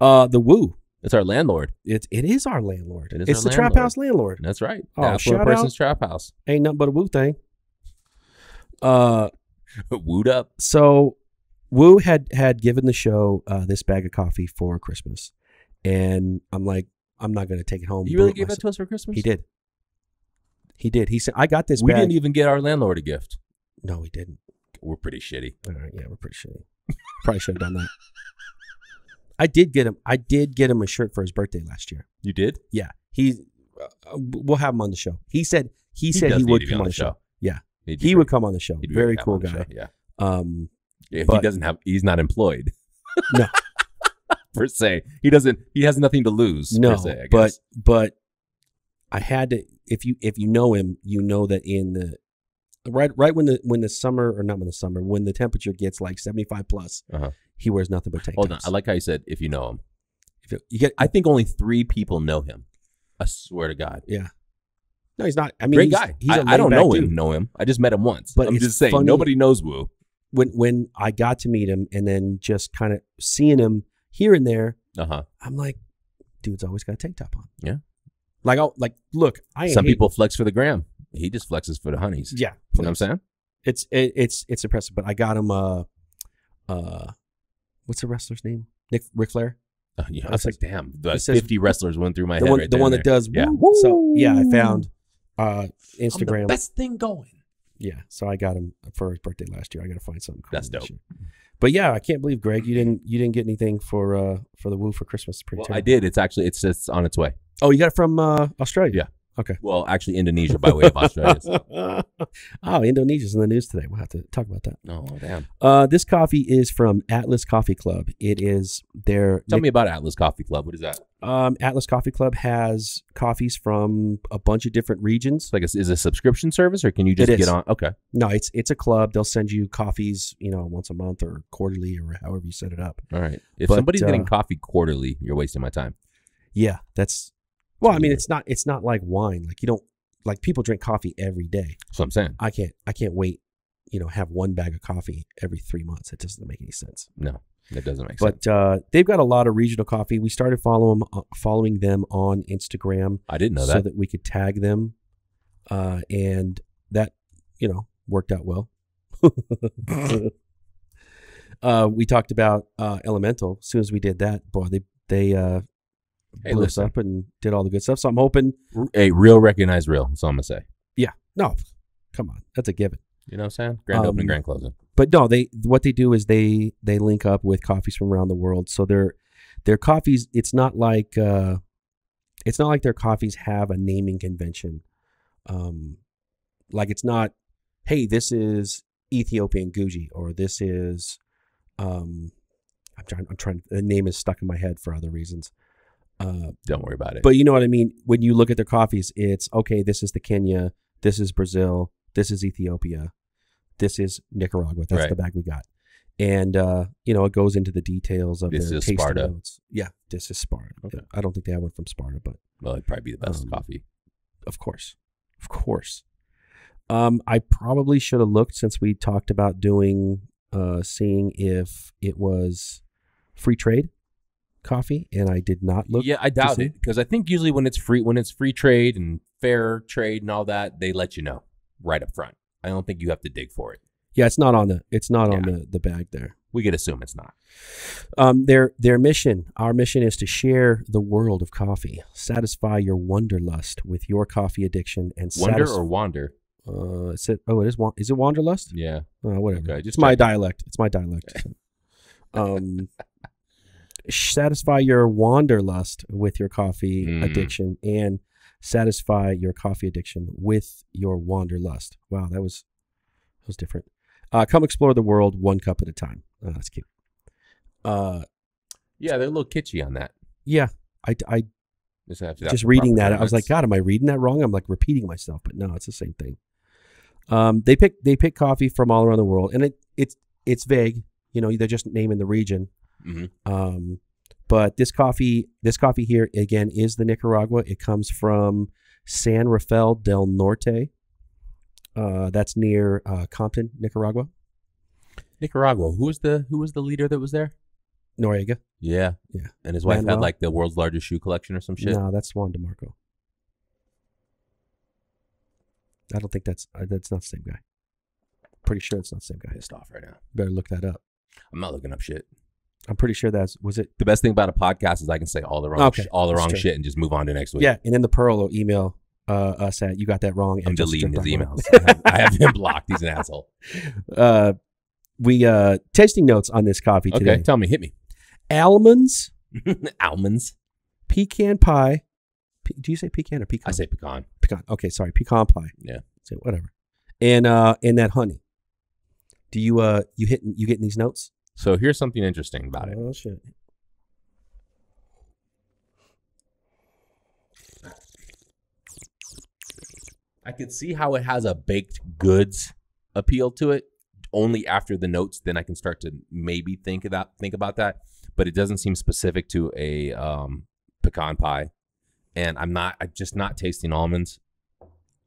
Speaker 2: Uh, the Woo.
Speaker 1: it's our landlord.
Speaker 2: It it is our landlord.
Speaker 1: It is
Speaker 2: it's
Speaker 1: our
Speaker 2: the Trap
Speaker 1: landlord.
Speaker 2: House landlord.
Speaker 1: That's right.
Speaker 2: Oh, shout
Speaker 1: person's trap house.
Speaker 2: Ain't nothing but a Woo thing. Uh,
Speaker 1: Wooed up.
Speaker 2: so Woo had had given the show uh, this bag of coffee for Christmas, and I'm like, I'm not gonna take it home.
Speaker 1: You really gave that to us for Christmas?
Speaker 2: He did. He did. He said, "I got this
Speaker 1: We
Speaker 2: bag."
Speaker 1: didn't even get our landlord a gift.
Speaker 2: no, we didn't.
Speaker 1: We're pretty shitty.
Speaker 2: All right, yeah, we're pretty shitty. Probably should have done that. I did get him. I did get him a shirt for his birthday last year.
Speaker 1: You did?
Speaker 2: Yeah, he. Uh, we'll have him on the show. He said he, said
Speaker 1: does
Speaker 2: he
Speaker 1: need
Speaker 2: would
Speaker 1: be
Speaker 2: come on the show. Yeah.
Speaker 1: He'd be
Speaker 2: He
Speaker 1: great.
Speaker 2: come on the show.
Speaker 1: He'd be
Speaker 2: Very
Speaker 1: great
Speaker 2: cool
Speaker 1: on the
Speaker 2: guy.
Speaker 1: show, Yeah.
Speaker 2: Um,
Speaker 1: If
Speaker 2: But-
Speaker 1: he doesn't have, he's not employed.
Speaker 2: No.
Speaker 1: per se, he doesn't. He has nothing to lose.
Speaker 2: no,
Speaker 1: per se, I
Speaker 2: but but I had to. If you if you know him, you know that in the right right when the when the summer or not when the summer when the temperature gets like seventy five plus,
Speaker 1: Uh-huh.
Speaker 2: he wears nothing but tank
Speaker 1: hold on.
Speaker 2: tops.
Speaker 1: I like how you said if you know him.
Speaker 2: If it- you get
Speaker 1: I think only three people know him. I swear to God. Yeah.
Speaker 2: No, he's not. I mean,
Speaker 1: Great
Speaker 2: he's,
Speaker 1: guy.
Speaker 2: He's
Speaker 1: I I don't know him.
Speaker 2: dude.
Speaker 1: Know him. I just met him once.
Speaker 2: But
Speaker 1: I'm just saying.
Speaker 2: funny-
Speaker 1: Nobody knows Woo.
Speaker 2: When when I got to meet him and then just kind of seeing him here and there,
Speaker 1: Uh huh.
Speaker 2: I'm like, dude's always got a tank top on.
Speaker 1: Yeah.
Speaker 2: Like, oh, like, look, I ain't
Speaker 1: Some
Speaker 2: hating-
Speaker 1: people flex for the gram. He just flexes for the honeys.
Speaker 2: yeah,
Speaker 1: You know what I'm saying?
Speaker 2: it's it, it's it's impressive. But I got him. Uh, uh, what's the wrestler's name? Nick Ric Flair,
Speaker 1: Uh, yeah, I was like, damn, the
Speaker 2: says-
Speaker 1: 50 wrestlers went through my
Speaker 2: the
Speaker 1: head
Speaker 2: one
Speaker 1: right
Speaker 2: the one
Speaker 1: and
Speaker 2: that
Speaker 1: there.
Speaker 2: does.
Speaker 1: Yeah.
Speaker 2: woo. So yeah, I found uh Instagram.
Speaker 1: I'm the best thing going.
Speaker 2: Yeah, so I got him for his birthday last year. I got to find something. Cool
Speaker 1: That's dope.
Speaker 2: year. But yeah, I can't believe Greg, you didn't you didn't get anything for uh for the Woo for Christmas. Pretty
Speaker 1: Well, I did. It's actually it's it's on its way.
Speaker 2: Oh, you got it from uh, Australia.
Speaker 1: Yeah.
Speaker 2: Okay.
Speaker 1: Well, actually, Indonesia by way of Australia. so-
Speaker 2: oh, Indonesia's in the news today. We'll have to talk about that.
Speaker 1: Oh damn!
Speaker 2: Uh, this coffee is from Atlas Coffee Club. It is their
Speaker 1: Tell me about Atlas Coffee Club. What is that?
Speaker 2: um, Atlas Coffee Club has coffees from a bunch of different regions.
Speaker 1: Like is it a subscription service, or can you just get on? Okay,
Speaker 2: No, it's it's a club. They'll send you coffees, you know, once a month or quarterly or however you set it up.
Speaker 1: all right. If
Speaker 2: But,
Speaker 1: somebody's getting
Speaker 2: uh,
Speaker 1: coffee quarterly, you're wasting my time.
Speaker 2: Yeah, that's well. I mean, it's not it's not like wine. Like you don't like people drink coffee every day.
Speaker 1: That's what I'm saying.
Speaker 2: I can't I can't wait. You know, have one bag of coffee every three months. It doesn't make any sense.
Speaker 1: No, that doesn't make sense.
Speaker 2: But uh, they've got a lot of regional coffee. We started following following them on Instagram
Speaker 1: I didn't know that.
Speaker 2: so
Speaker 1: that.
Speaker 2: that we could tag them, uh, and that you know worked out well. uh, we talked about uh, Elemental. As soon as we did that, boy, they they uh,
Speaker 1: Hey,
Speaker 2: blew us up and did all the good stuff. So I'm hoping.
Speaker 1: Hey, real recognize real. That's all I'm gonna say. Yeah.
Speaker 2: No, come on, that's a given.
Speaker 1: You know what I'm saying? Grand
Speaker 2: Um,
Speaker 1: opening, grand closing.
Speaker 2: but no, they what they do is they they link up with coffees from around the world. So their their coffees, it's not like uh, it's not like their coffees have a naming convention. Um, like it's not, hey, this is Ethiopian Guji or this is, um, I'm trying, I'm trying. The name is stuck in my head for other reasons. Uh,
Speaker 1: Don't worry about it.
Speaker 2: but you know what I mean. When you look at their coffees, it's okay. This is the Kenya. This is Brazil. This is Ethiopia. This is Nicaragua. That's
Speaker 1: Right.
Speaker 2: the bag we got. And uh, you know, it goes into the details of
Speaker 1: This
Speaker 2: their
Speaker 1: is
Speaker 2: tasting
Speaker 1: Sparta.
Speaker 2: notes. Yeah, this is Sparta.
Speaker 1: Okay.
Speaker 2: I don't think they have one from Sparta, but
Speaker 1: well, it'd probably be the best
Speaker 2: um,
Speaker 1: coffee.
Speaker 2: of course, of course. Um, I probably should have looked since we talked about doing, uh, seeing if it was free trade coffee, and I did not look.
Speaker 1: yeah, I doubt it because I think usually when it's free, when it's free trade and fair trade and all that, they let you know right up front. I don't think you have to dig for it.
Speaker 2: Yeah, it's not on the it's not on the the bag there.
Speaker 1: We could assume it's not.
Speaker 2: Um, their their mission, our mission, is to share the world of coffee, satisfy your wanderlust with your coffee addiction, and
Speaker 1: Wonder
Speaker 2: satis-
Speaker 1: or wander?
Speaker 2: uh, is it? Oh, it is. Is it wanderlust?
Speaker 1: Yeah.
Speaker 2: Uh, whatever.
Speaker 1: Okay,
Speaker 2: it's
Speaker 1: just
Speaker 2: my dialect. It's my dialect. um, satisfy your wanderlust with your coffee
Speaker 1: Mm.
Speaker 2: addiction, and satisfy your coffee addiction with your wanderlust. Wow, that was that was different. Uh, come explore the world one cup at a time. Oh, that's cute. Uh,
Speaker 1: Yeah, they're a little kitschy on that.
Speaker 2: yeah, I, I
Speaker 1: Just,
Speaker 2: just reading that, I was like. God, am I reading that wrong? I'm like repeating myself, but no, it's the same thing. Um, they pick they pick coffee from all around the world, and it it's it's vague. You know, they're just naming the region.
Speaker 1: Mhm.
Speaker 2: Um, but this coffee, this coffee here again is the Nicaragua. It comes from San Rafael del Norte. Uh, that's near uh, Compton, Nicaragua.
Speaker 1: Nicaragua. Who was the who was the leader that was there?
Speaker 2: Noriega.
Speaker 1: Yeah.
Speaker 2: Yeah.
Speaker 1: And his wife had like the world's largest shoe collection or some shit.
Speaker 2: No, that's Juan DeMarco. I don't think that's uh, that's not the same guy. Pretty sure it's not the same guy.
Speaker 1: Pissed off right now.
Speaker 2: Better look that up.
Speaker 1: I'm not looking up shit.
Speaker 2: I'm pretty sure that's was it.
Speaker 1: The best thing about a podcast is I can say all the wrong
Speaker 2: Okay,
Speaker 1: sh- all the wrong
Speaker 2: true.
Speaker 1: shit and just move on to next week.
Speaker 2: Yeah, and then the Pearl will email uh, us at you got that wrong.
Speaker 1: I'm deleting his emails. I have, I have him blocked. He's an asshole.
Speaker 2: Uh, we uh tasting notes on this coffee today.
Speaker 1: Okay, tell me, hit me.
Speaker 2: Almonds,
Speaker 1: Almonds.
Speaker 2: pecan pie. Pe- do you say pecan or pecan?
Speaker 1: I say pecan.
Speaker 2: pecan. Okay, sorry, pecan pie.
Speaker 1: Yeah.
Speaker 2: Say whatever. And uh and that honey. Do you uh you hitting you getting these notes?
Speaker 1: So here's something interesting about it.
Speaker 2: Oh shit.
Speaker 1: I could see how it has a baked goods appeal to it. Only after the notes, then I can start to maybe think about think about that. But it doesn't seem specific to a um, pecan pie, and I'm not. I'm just not tasting almonds.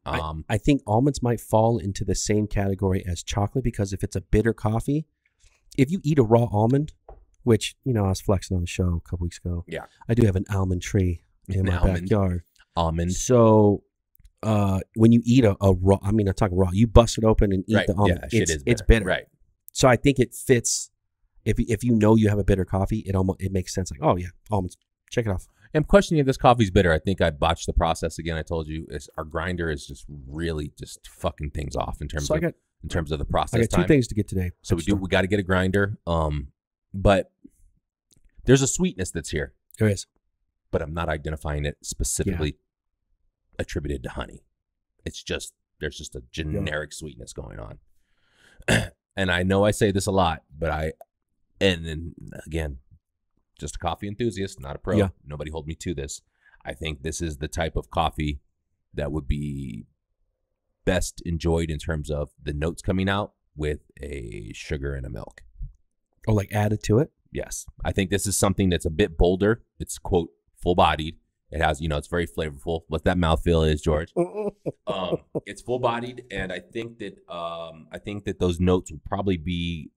Speaker 1: Um,
Speaker 2: I think almonds might fall into the same category as chocolate because if it's a bitter coffee, if you eat a raw almond, which you know I was flexing on the show a couple weeks ago.
Speaker 1: Yeah.
Speaker 2: I do have an almond tree in
Speaker 1: An
Speaker 2: my
Speaker 1: almond.
Speaker 2: backyard.
Speaker 1: almond.
Speaker 2: So uh, when you eat a, a raw, I mean, I'm talking raw, you bust it open and eat
Speaker 1: right.
Speaker 2: the almond.
Speaker 1: Yeah,
Speaker 2: it's,
Speaker 1: is
Speaker 2: it's bitter.
Speaker 1: Right.
Speaker 2: So I think it fits. If if you know you have a bitter coffee, it almost it makes sense. Like, oh yeah, almonds. Check it off.
Speaker 1: I'm questioning if this coffee's bitter. I think I botched the process again. I told you our grinder is just really just fucking things off in terms
Speaker 2: So I
Speaker 1: of
Speaker 2: got
Speaker 1: in terms of the process.
Speaker 2: I got two
Speaker 1: time.
Speaker 2: things to get today.
Speaker 1: So we do we got to get a grinder. Um, but there's a sweetness that's here,
Speaker 2: There is.
Speaker 1: but I'm not identifying it specifically attributed to honey. It's just there's just a generic sweetness going on. and I know I say this a lot, but I and then again, just a coffee enthusiast, not a pro.
Speaker 2: Yeah.
Speaker 1: Nobody hold me to this. I think this is the type of coffee that would be best enjoyed in terms of the notes coming out with a sugar and a milk.
Speaker 2: Oh, like added to it.
Speaker 1: Yes. I think this is something that's a bit bolder. It's quote full bodied. It has, you know, it's very flavorful. What that mouthfeel is, George. Um, it's full bodied, and I think that um, I think that those notes will probably be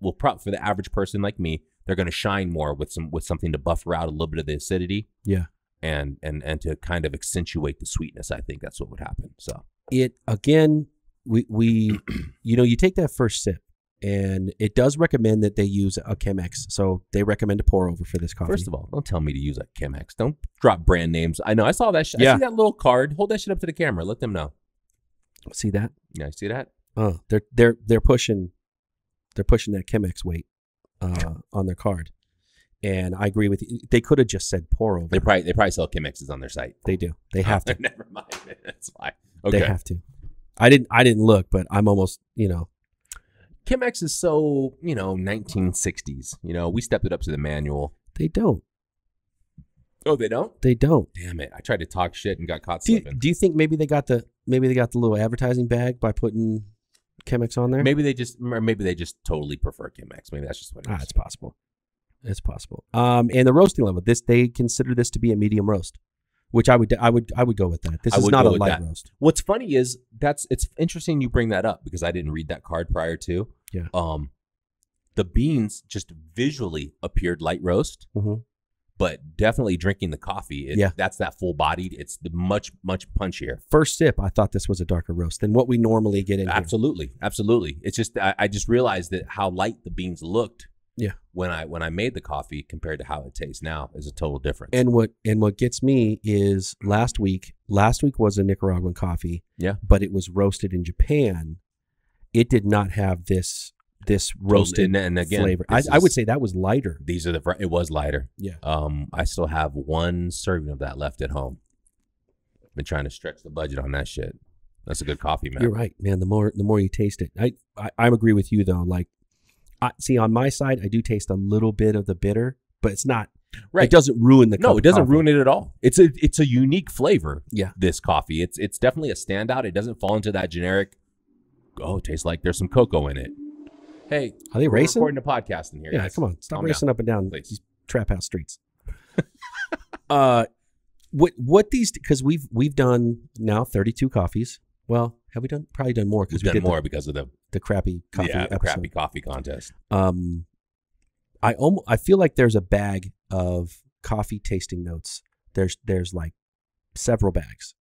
Speaker 1: will prop for the average person like me. They're going to shine more with some with something to buffer out a little bit of the acidity.
Speaker 2: Yeah.
Speaker 1: And and and to kind of accentuate the sweetness. I think that's what would happen. So
Speaker 2: it again we we you know you take that first sip and it does recommend that they use a chemex so they recommend a pour over for this coffee
Speaker 1: first of all, don't tell me to use a Chemex. Don't drop brand names. I know. I saw that. Sh- I
Speaker 2: Yeah.
Speaker 1: see that little card. Hold that shit up to the camera. Let them know.
Speaker 2: see that
Speaker 1: Yeah, I see that.
Speaker 2: oh they're they're they're pushing they're pushing that chemex weight uh on their card and i agree with you they could have just said pour over
Speaker 1: They probably they probably sell Chemexes on their site.
Speaker 2: they do they have to
Speaker 1: Never mind. That's fine. Okay.
Speaker 2: they have to i didn't i didn't look but i'm almost you know
Speaker 1: Chemex is so you know 1960s. You know we stepped it up to the manual.
Speaker 2: they don't
Speaker 1: Oh, they don't.
Speaker 2: they don't
Speaker 1: Damn it! I tried to talk shit and got caught
Speaker 2: do you, do you think maybe they got the maybe they got the little advertising bag by putting chemex on there
Speaker 1: Maybe they just or maybe they just totally prefer Chemex. Maybe that's just what it
Speaker 2: Ah, it's possible. It's possible. Um, and the roasting level, this they consider this to be a medium roast, which I would I would I would go with that. This
Speaker 1: I
Speaker 2: is
Speaker 1: would
Speaker 2: not
Speaker 1: go
Speaker 2: a
Speaker 1: with
Speaker 2: light
Speaker 1: that.
Speaker 2: roast.
Speaker 1: What's funny is that's it's interesting you bring that up because I didn't read that card prior to.
Speaker 2: Yeah.
Speaker 1: Um, the beans just visually appeared light roast,
Speaker 2: Mhm.
Speaker 1: but definitely drinking the coffee. It,
Speaker 2: Yeah.
Speaker 1: that's that full bodied. It's the much much punchier.
Speaker 2: First sip, I thought this was a darker roast than what we normally get in here.
Speaker 1: Absolutely, absolutely. It's just I, I just realized that how light the beans looked.
Speaker 2: Yeah.
Speaker 1: When I when I made the coffee compared to how it tastes now is a total difference.
Speaker 2: And what and what gets me is last week. Last week was a Nicaraguan coffee.
Speaker 1: Yeah.
Speaker 2: but it was roasted in Japan. It did not have this this roasted
Speaker 1: and, and again,
Speaker 2: flavor. I,
Speaker 1: this
Speaker 2: I would say that was lighter.
Speaker 1: these are the it was lighter.
Speaker 2: Yeah.
Speaker 1: Um, I still have one serving of that left at home. Been trying to stretch the budget on that shit. That's a good coffee, man.
Speaker 2: You're right, man. The more the more you taste it, I I, I agree with you though. Like, I see on my side, I do taste a little bit of the bitter, but it's not.
Speaker 1: Right.
Speaker 2: It doesn't ruin the.
Speaker 1: no, it doesn't ruin it at all. It's a it's a unique flavor.
Speaker 2: Yeah.
Speaker 1: This coffee. It's it's definitely a standout. It doesn't fall into that generic. Oh, it tastes like there's some cocoa in it. Hey,
Speaker 2: Are they racing?
Speaker 1: recording a podcast in here.
Speaker 2: Yeah,
Speaker 1: guys.
Speaker 2: come on, stop
Speaker 1: Calm
Speaker 2: racing up and down
Speaker 1: Please.
Speaker 2: these trap house streets. uh, what what these because we've we've done now thirty two coffees. Well, have we done probably done more
Speaker 1: We've
Speaker 2: because we
Speaker 1: done
Speaker 2: did
Speaker 1: more
Speaker 2: the,
Speaker 1: because of the
Speaker 2: the crappy coffee
Speaker 1: yeah,
Speaker 2: episode.
Speaker 1: crappy coffee contest.
Speaker 2: um i almost i feel like there's a bag of coffee tasting notes there's there's like several bags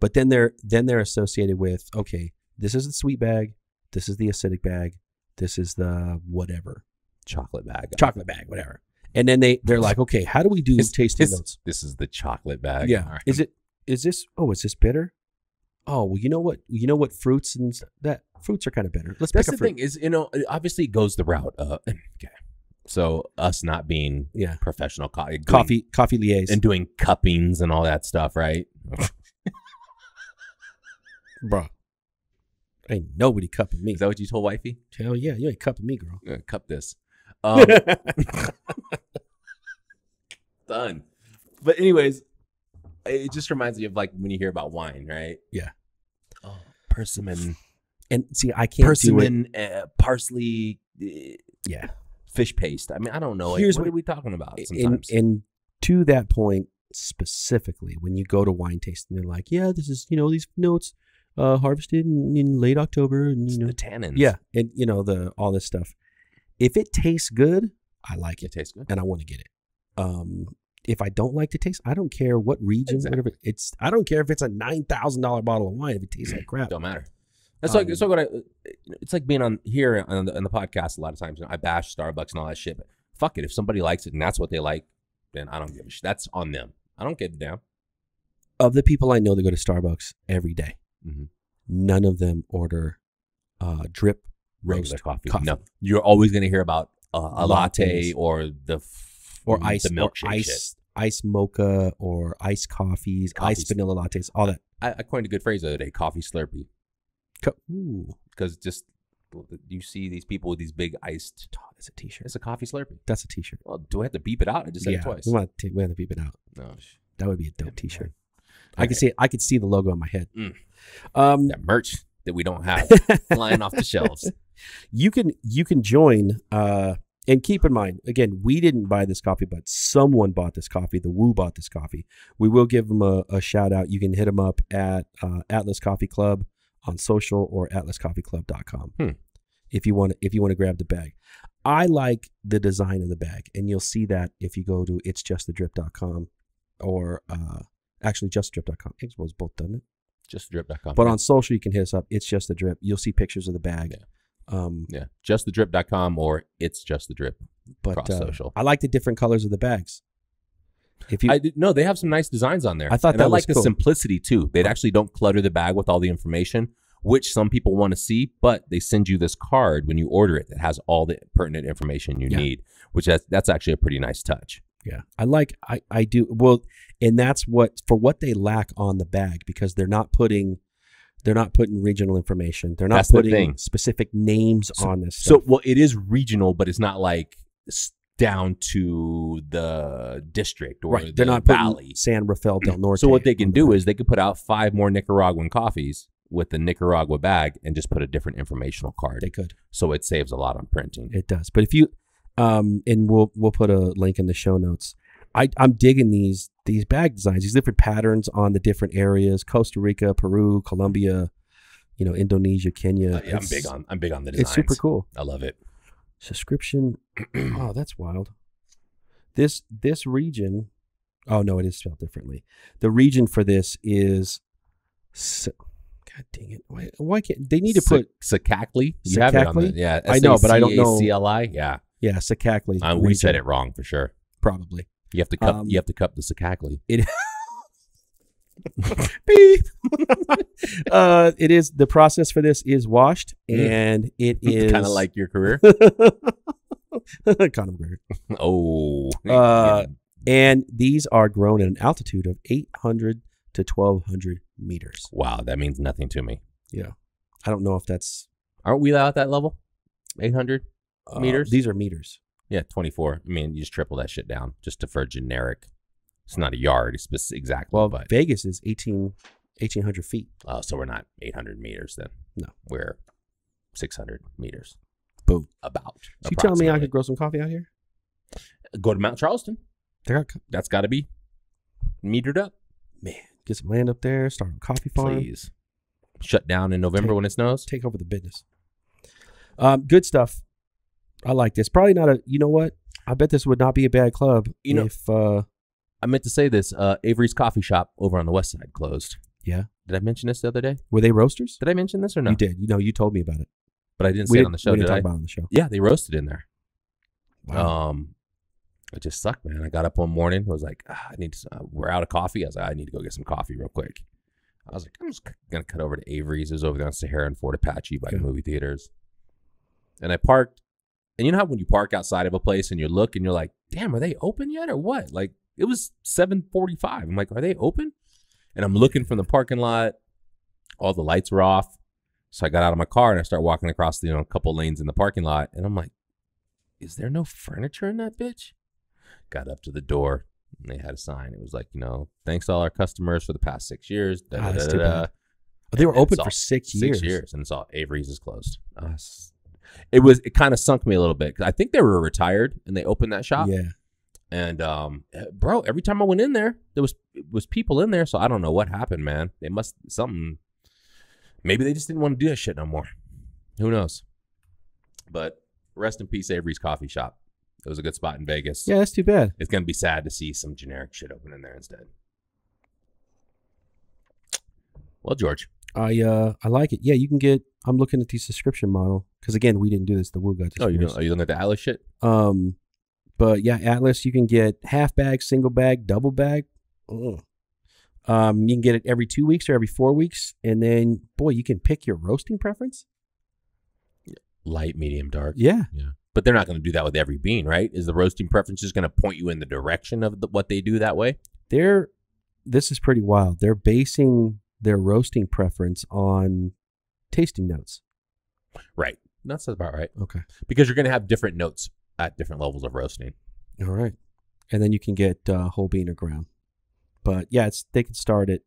Speaker 2: but then they're then they're associated with okay this is the sweet bag this is the acidic bag this is the whatever
Speaker 1: Chocolate bag.
Speaker 2: chocolate bag whatever and then they they're like okay how do we do
Speaker 1: It's-
Speaker 2: tasting
Speaker 1: it's-
Speaker 2: notes
Speaker 1: This is the chocolate bag.
Speaker 2: yeah
Speaker 1: right.
Speaker 2: is it is this oh is this bitter oh well you know what you know what fruits and that fruits are kind of better let's
Speaker 1: That's
Speaker 2: pick
Speaker 1: the
Speaker 2: fruit
Speaker 1: thing is, you know, obviously it goes the route. Uh, okay. So us not being
Speaker 2: yeah
Speaker 1: professional co- doing-
Speaker 2: coffee coffee liaise
Speaker 1: and doing cuppings and all that stuff, right?
Speaker 2: bro. Ain't nobody cupping me.
Speaker 1: Is that what you told wifey?
Speaker 2: Hell yeah, you ain't cupping me, girl.
Speaker 1: Uh, cup this. Um, done. But anyways, it just reminds me of like when you hear about wine, right?
Speaker 2: Yeah.
Speaker 1: Oh, persimmon,
Speaker 2: and see, I can't do it.
Speaker 1: persimmon, uh, parsley, uh,
Speaker 2: Yeah.
Speaker 1: fish paste. I mean, I don't know. Like,
Speaker 2: Here's
Speaker 1: what
Speaker 2: what-
Speaker 1: are we talking about?
Speaker 2: And,
Speaker 1: Sometimes.
Speaker 2: and to that point specifically, when you go to wine tasting, they're like, yeah, this is you know these notes uh, harvested in, in late October, and
Speaker 1: It's
Speaker 2: you know,
Speaker 1: the tannins.
Speaker 2: yeah, and you know the all this stuff. If it tastes good, I like
Speaker 1: it
Speaker 2: it,
Speaker 1: tastes good.
Speaker 2: and I want to get it. Um, if I don't like the taste, I don't care what region,
Speaker 1: Exactly.
Speaker 2: whatever. It's I don't care if it's a nine thousand dollar bottle of wine if it tastes like crap.
Speaker 1: Don't matter. That's like
Speaker 2: Um,
Speaker 1: it's like what I, it's like being on here on the, on the podcast. A lot of times, you know, I bash Starbucks and all that shit. But fuck it, if somebody likes it and that's what they like, then I don't give a shit. That's on them. I don't get down.
Speaker 2: Of the people I know that go to Starbucks every day,
Speaker 1: Mhm.
Speaker 2: none of them order uh, drip
Speaker 1: Regular
Speaker 2: roast
Speaker 1: coffee.
Speaker 2: coffee.
Speaker 1: No, you're always going to hear about uh, a latte or the
Speaker 2: or ice
Speaker 1: the
Speaker 2: or ice
Speaker 1: shit.
Speaker 2: ice mocha or iced coffees,
Speaker 1: Coffees.
Speaker 2: iced vanilla lattes, all that.
Speaker 1: I, I coined a good phrase the other day: coffee slurpee,
Speaker 2: Co- Ooh,
Speaker 1: because just you see these people with these big iced.
Speaker 2: oh, that's a t-shirt.
Speaker 1: It's a coffee slurpee.
Speaker 2: That's a t-shirt.
Speaker 1: Well, do I have to beep it out? I just said
Speaker 2: yeah,
Speaker 1: it twice.
Speaker 2: we want to we want to beep it out.
Speaker 1: No, sh-
Speaker 2: That would be a dope t-shirt.
Speaker 1: okay.
Speaker 2: I could see it. I could see the logo on my head.
Speaker 1: Mm.
Speaker 2: Um,
Speaker 1: that merch that we don't have flying off the shelves.
Speaker 2: you can you can join uh and keep in mind again we didn't buy this coffee but someone bought this coffee. The woo bought this coffee. We will give them a, a shout out. You can hit them up at uh, atlas coffee club on social or atlascoffeeclub.com
Speaker 1: Hmm.
Speaker 2: if you want to if you want to grab the bag. I like the design of the bag and you'll see that if you go to it's just the drip.com or uh actually justdrip.com it was both done it?
Speaker 1: Just drip.com.
Speaker 2: but on social you can hit us up it's just the drip you'll see pictures of the bag um
Speaker 1: Yeah, justthedrip.com or it's just the drip.
Speaker 2: but uh,
Speaker 1: social.
Speaker 2: I like the different colors of the bags. If you,
Speaker 1: I no, they have some nice designs on there.
Speaker 2: I thought
Speaker 1: and
Speaker 2: that
Speaker 1: I like the simplicity too. They actually don't clutter the bag with all the information, which some people want to see, but they send you this card when you order it that has all the pertinent information you
Speaker 2: Yeah.
Speaker 1: need, which that's, that's actually a pretty nice touch.
Speaker 2: yeah, I like I I do well, and that's what for what they lack on the bag because they're not putting they're not putting regional information. They're not
Speaker 1: That's
Speaker 2: putting
Speaker 1: thing.
Speaker 2: specific names on this.
Speaker 1: So, well, it is regional, but it's not like down to the district or
Speaker 2: right,
Speaker 1: the
Speaker 2: they're not
Speaker 1: valley.
Speaker 2: San Rafael del Norte.
Speaker 1: So what they can
Speaker 2: the
Speaker 1: do is they could put out five more Nicaraguan coffees with the Nicaragua bag and just put a different informational card.
Speaker 2: they could.
Speaker 1: so it saves a lot on printing.
Speaker 2: It does. But if you um and we'll we'll put a link in the show notes. I I'm digging these these bag designs, these different patterns on the different areas, Costa Rica, Peru, Colombia, you know, Indonesia, Kenya.
Speaker 1: Uh, yeah, I'm big on I'm big on the designs.
Speaker 2: It's super cool.
Speaker 1: I love it.
Speaker 2: Subscription. oh, that's wild. This this region. Oh no, it is spelled differently. The region for this is. S- God dang it! Why, why can't they need to put
Speaker 1: Sakakli. You have it on the yeah.
Speaker 2: I know, but I don't know-
Speaker 1: C L I. Yeah,
Speaker 2: yeah Sakakli?
Speaker 1: uh, we said it wrong for sure.
Speaker 2: probably.
Speaker 1: You have to cup.
Speaker 2: Um,
Speaker 1: you have to cup the Sakakli.
Speaker 2: It. Beep. uh, it is the process for this is washed
Speaker 1: Mm.
Speaker 2: and it is
Speaker 1: kind of like your career.
Speaker 2: Conor McGregor.
Speaker 1: oh,
Speaker 2: Uh, And these are grown at an altitude of 800 to 1200 meters.
Speaker 1: wow, that means nothing to me. Yeah.
Speaker 2: I don't know if that's
Speaker 1: Aren't we at that level? Eight hundred.
Speaker 2: uh,
Speaker 1: Meters?
Speaker 2: These are meters.
Speaker 1: Yeah, twenty four. I mean, you just triple that shit down just to for a generic. It's not a yard. It's spec- exactly.
Speaker 2: Well,
Speaker 1: but
Speaker 2: Vegas is 18, 1800 feet.
Speaker 1: uh, so we're not eight hundred meters then.
Speaker 2: No.
Speaker 1: we're six hundred meters.
Speaker 2: Boom.
Speaker 1: About.
Speaker 2: So you telling me I could grow some coffee out here?
Speaker 1: go to Mount Charleston?
Speaker 2: Got co-
Speaker 1: That's got to be metered up.
Speaker 2: man, get some land up there, start a coffee farm,
Speaker 1: Please. Shut down in November
Speaker 2: Take-
Speaker 1: when it snows.
Speaker 2: take over the business. Um, good stuff. I like this. Probably not a. You know what? I bet this would not be a bad club
Speaker 1: You know-
Speaker 2: if. Uh,
Speaker 1: I meant to say this. Uh, Avery's Coffee Shop over on the west side closed.
Speaker 2: yeah,
Speaker 1: Did I mention this the other day?
Speaker 2: were they roasters?
Speaker 1: Did I mention this or no?
Speaker 2: You did. You know, you told me about it.
Speaker 1: But I didn't
Speaker 2: we
Speaker 1: say it on the show,
Speaker 2: we didn't
Speaker 1: did
Speaker 2: talk
Speaker 1: I?
Speaker 2: about it on the show.
Speaker 1: Yeah, they roasted in there.
Speaker 2: Wow.
Speaker 1: Um, it just sucked, man. I got up one morning, was like, ah, I need to, uh, we're out of coffee. I was like, I need to go get some coffee real quick. I was like, I'm just gonna cut over to Avery's. It was over there on Sahara and Fort Apache by the movie theaters. And I parked, and you know how when you park outside of a place and you look and you're like, damn, are they open yet or what? Like it was 7:45. I'm like, are they open? And I'm looking from the parking lot. All the lights were off. So I got out of my car and I start walking across the you know a couple lanes in the parking lot, and I'm like, is there no furniture in that bitch? Got up to the door and they had a sign. It was like, you know, thanks to all our customers for the past six years. Da,
Speaker 2: Ah,
Speaker 1: da,
Speaker 2: that's
Speaker 1: da,
Speaker 2: too bad.
Speaker 1: da.
Speaker 2: They were open for six,
Speaker 1: Six
Speaker 2: years.
Speaker 1: years, and it's all Avery's is closed. Uh, it was it kind of sunk me a little bit 'cause I think they were retired and they opened that shop.
Speaker 2: Yeah.
Speaker 1: And um, bro, every time I went in there, there was was people in there. So I don't know what happened, man. They must something. Maybe they just didn't want to do that shit no more. Who knows? But rest in peace, Avery's Coffee Shop. It was a good spot in Vegas.
Speaker 2: Yeah, that's too bad.
Speaker 1: It's gonna be sad to see some generic shit open in there instead. Well, George,
Speaker 2: I uh I like it. Yeah, you can get. I'm looking at the subscription model because again, we didn't do this. The Woo got this.
Speaker 1: oh, you
Speaker 2: us.
Speaker 1: are you looking at the Atlas shit?
Speaker 2: Um, but yeah, Atlas, you can get half bag, single bag, double bag. Ugh. Um, you can get it every two weeks or every four weeks, and then boy, you can pick your roasting preference.
Speaker 1: Light, medium, dark.
Speaker 2: Yeah,
Speaker 1: But they're not going to do that with every bean, right? Is the roasting preference just going to point you in the direction of the, what they do that way?
Speaker 2: they're. This is pretty wild. They're basing their roasting preference on tasting notes.
Speaker 1: Right. That's about right.
Speaker 2: Okay.
Speaker 1: Because you're going to have different notes at different levels of roasting.
Speaker 2: All right. And then you can get uh, whole bean or ground. But yeah, it's they can start it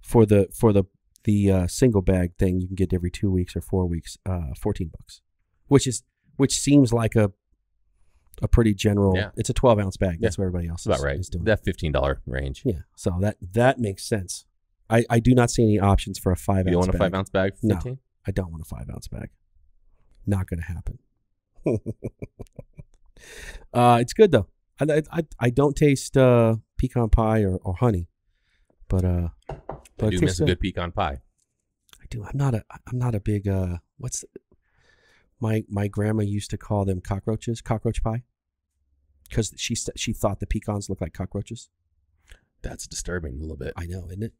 Speaker 2: for the for the the uh, single bag thing. You can get every two weeks or four weeks, uh, fourteen bucks, which is which seems like a a pretty general.
Speaker 1: Yeah.
Speaker 2: It's a twelve ounce bag.
Speaker 1: Yeah.
Speaker 2: That's what everybody else is,
Speaker 1: about right.
Speaker 2: is doing.
Speaker 1: That $15 range.
Speaker 2: yeah. So that that makes sense. I I do not see any options for a five
Speaker 1: You
Speaker 2: ounce.
Speaker 1: want a
Speaker 2: bag.
Speaker 1: five ounce bag? for
Speaker 2: No. I don't want a five ounce bag. Not going to happen. uh, it's good though. I, I, I don't taste uh, pecan pie or, or honey, but uh, but it
Speaker 1: do miss a good pecan pie.
Speaker 2: I do. I'm not a I'm not a big uh. What's my my grandma used to call them cockroaches, cockroach pie, because she she thought the pecans looked like cockroaches.
Speaker 1: That's disturbing a little bit.
Speaker 2: I know, isn't it?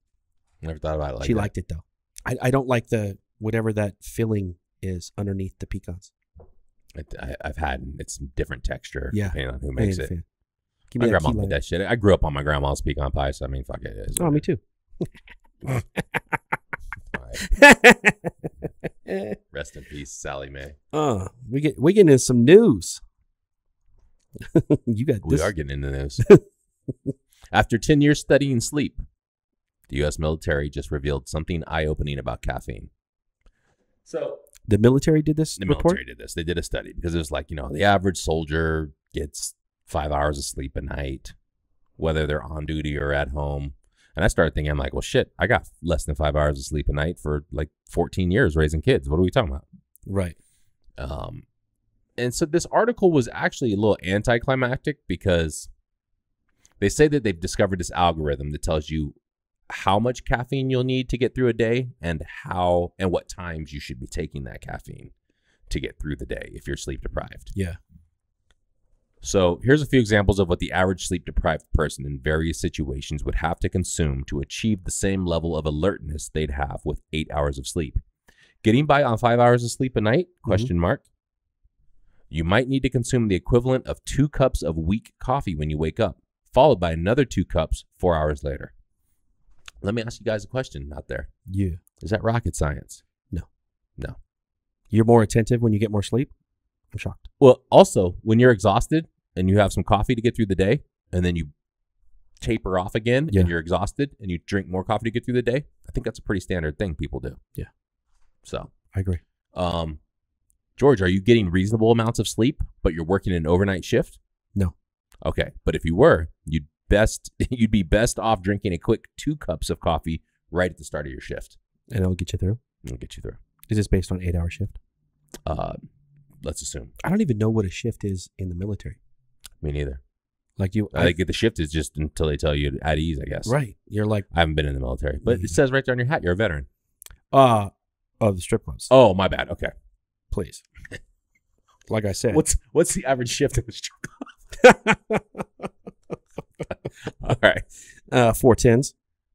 Speaker 1: Never thought about it like
Speaker 2: she
Speaker 1: that.
Speaker 2: liked it though. I, I don't like the whatever that filling is underneath the pecans.
Speaker 1: I, I've had it's different texture
Speaker 2: Yeah.
Speaker 1: depending on who makes it.
Speaker 2: fan. Give
Speaker 1: My grandma made that shit. I grew up on my grandma's pecan pie, so I mean, fuck it. is
Speaker 2: Oh, me too.
Speaker 1: Rest in peace, Sally Mae.
Speaker 2: uh, we get we getting into some news. you got
Speaker 1: We
Speaker 2: this.
Speaker 1: are getting into news. After 10 years studying sleep, the U.S. military just revealed something eye opening about caffeine. So,
Speaker 2: the military did this
Speaker 1: the
Speaker 2: report.
Speaker 1: military did this. They did a study because it was like, you know, the average soldier gets five hours of sleep a night, whether they're on duty or at home. And I started thinking, I'm like, well, shit, I got less than five hours of sleep a night for like 14 years raising kids. What are we talking about?
Speaker 2: Right.
Speaker 1: Um, and so this article was actually a little anticlimactic because they say that they've discovered this algorithm that tells you how much caffeine you'll need to get through a day and how and what times you should be taking that caffeine to get through the day if you're sleep deprived.
Speaker 2: Yeah.
Speaker 1: So here's a few examples of what the average sleep deprived person in various situations would have to consume to achieve the same level of alertness they'd have with eight hours of sleep. Getting by on five hours of sleep a night? Mm-hmm. Question mark. You might need to consume the equivalent of two cups of weak coffee when you wake up, followed by another two cups four hours later. Let me ask you guys a question out there.
Speaker 2: Yeah.
Speaker 1: Is that rocket science? No. No.
Speaker 2: You're more attentive when you get more sleep? I'm shocked.
Speaker 1: Well, also, when you're exhausted and you have some coffee to get through the day, and then you taper off again
Speaker 2: Yeah.
Speaker 1: and you're exhausted and you drink more coffee to get through the day, I think that's a pretty standard thing people do.
Speaker 2: Yeah.
Speaker 1: So,
Speaker 2: I agree.
Speaker 1: um, George, are you getting reasonable amounts of sleep, but you're working an overnight shift?
Speaker 2: No.
Speaker 1: Okay, but if you were, you'd best you'd be best off drinking a quick two cups of coffee right at the start of your shift.
Speaker 2: And it'll get you through.
Speaker 1: It'll get you through.
Speaker 2: Is this based on eight hour shift?
Speaker 1: Uh, let's assume.
Speaker 2: I don't even know what a shift is in the military.
Speaker 1: Me neither.
Speaker 2: Like you,
Speaker 1: I think the shift is just until they tell you at ease. I guess.
Speaker 2: right? You're like,
Speaker 1: I haven't been in the military, but it says right there on your hat you're a veteran.
Speaker 2: uh, oh, the strip clubs.
Speaker 1: Oh, my bad. Okay.
Speaker 2: please. Like I said,
Speaker 1: What's what's the average shift in the strip club? All right.
Speaker 2: uh, four tens.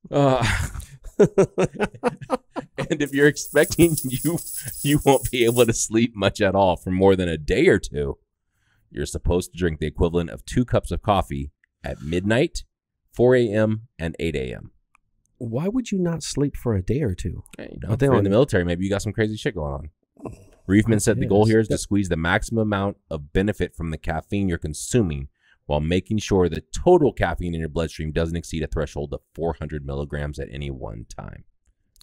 Speaker 1: Uh, and if you're expecting you you won't be able to sleep much at all for more than a day or two, you're supposed to drink the equivalent of two cups of coffee at midnight, 4 a.m., and 8 a.m.
Speaker 2: Why would you not sleep for a day or two?
Speaker 1: Hey, you know, if you're in the military, maybe you got some crazy shit going on. Reifman said the goal here is to squeeze the maximum amount of benefit from the caffeine you're consuming while making sure the total caffeine in your bloodstream doesn't exceed a threshold of 400 milligrams at any one time.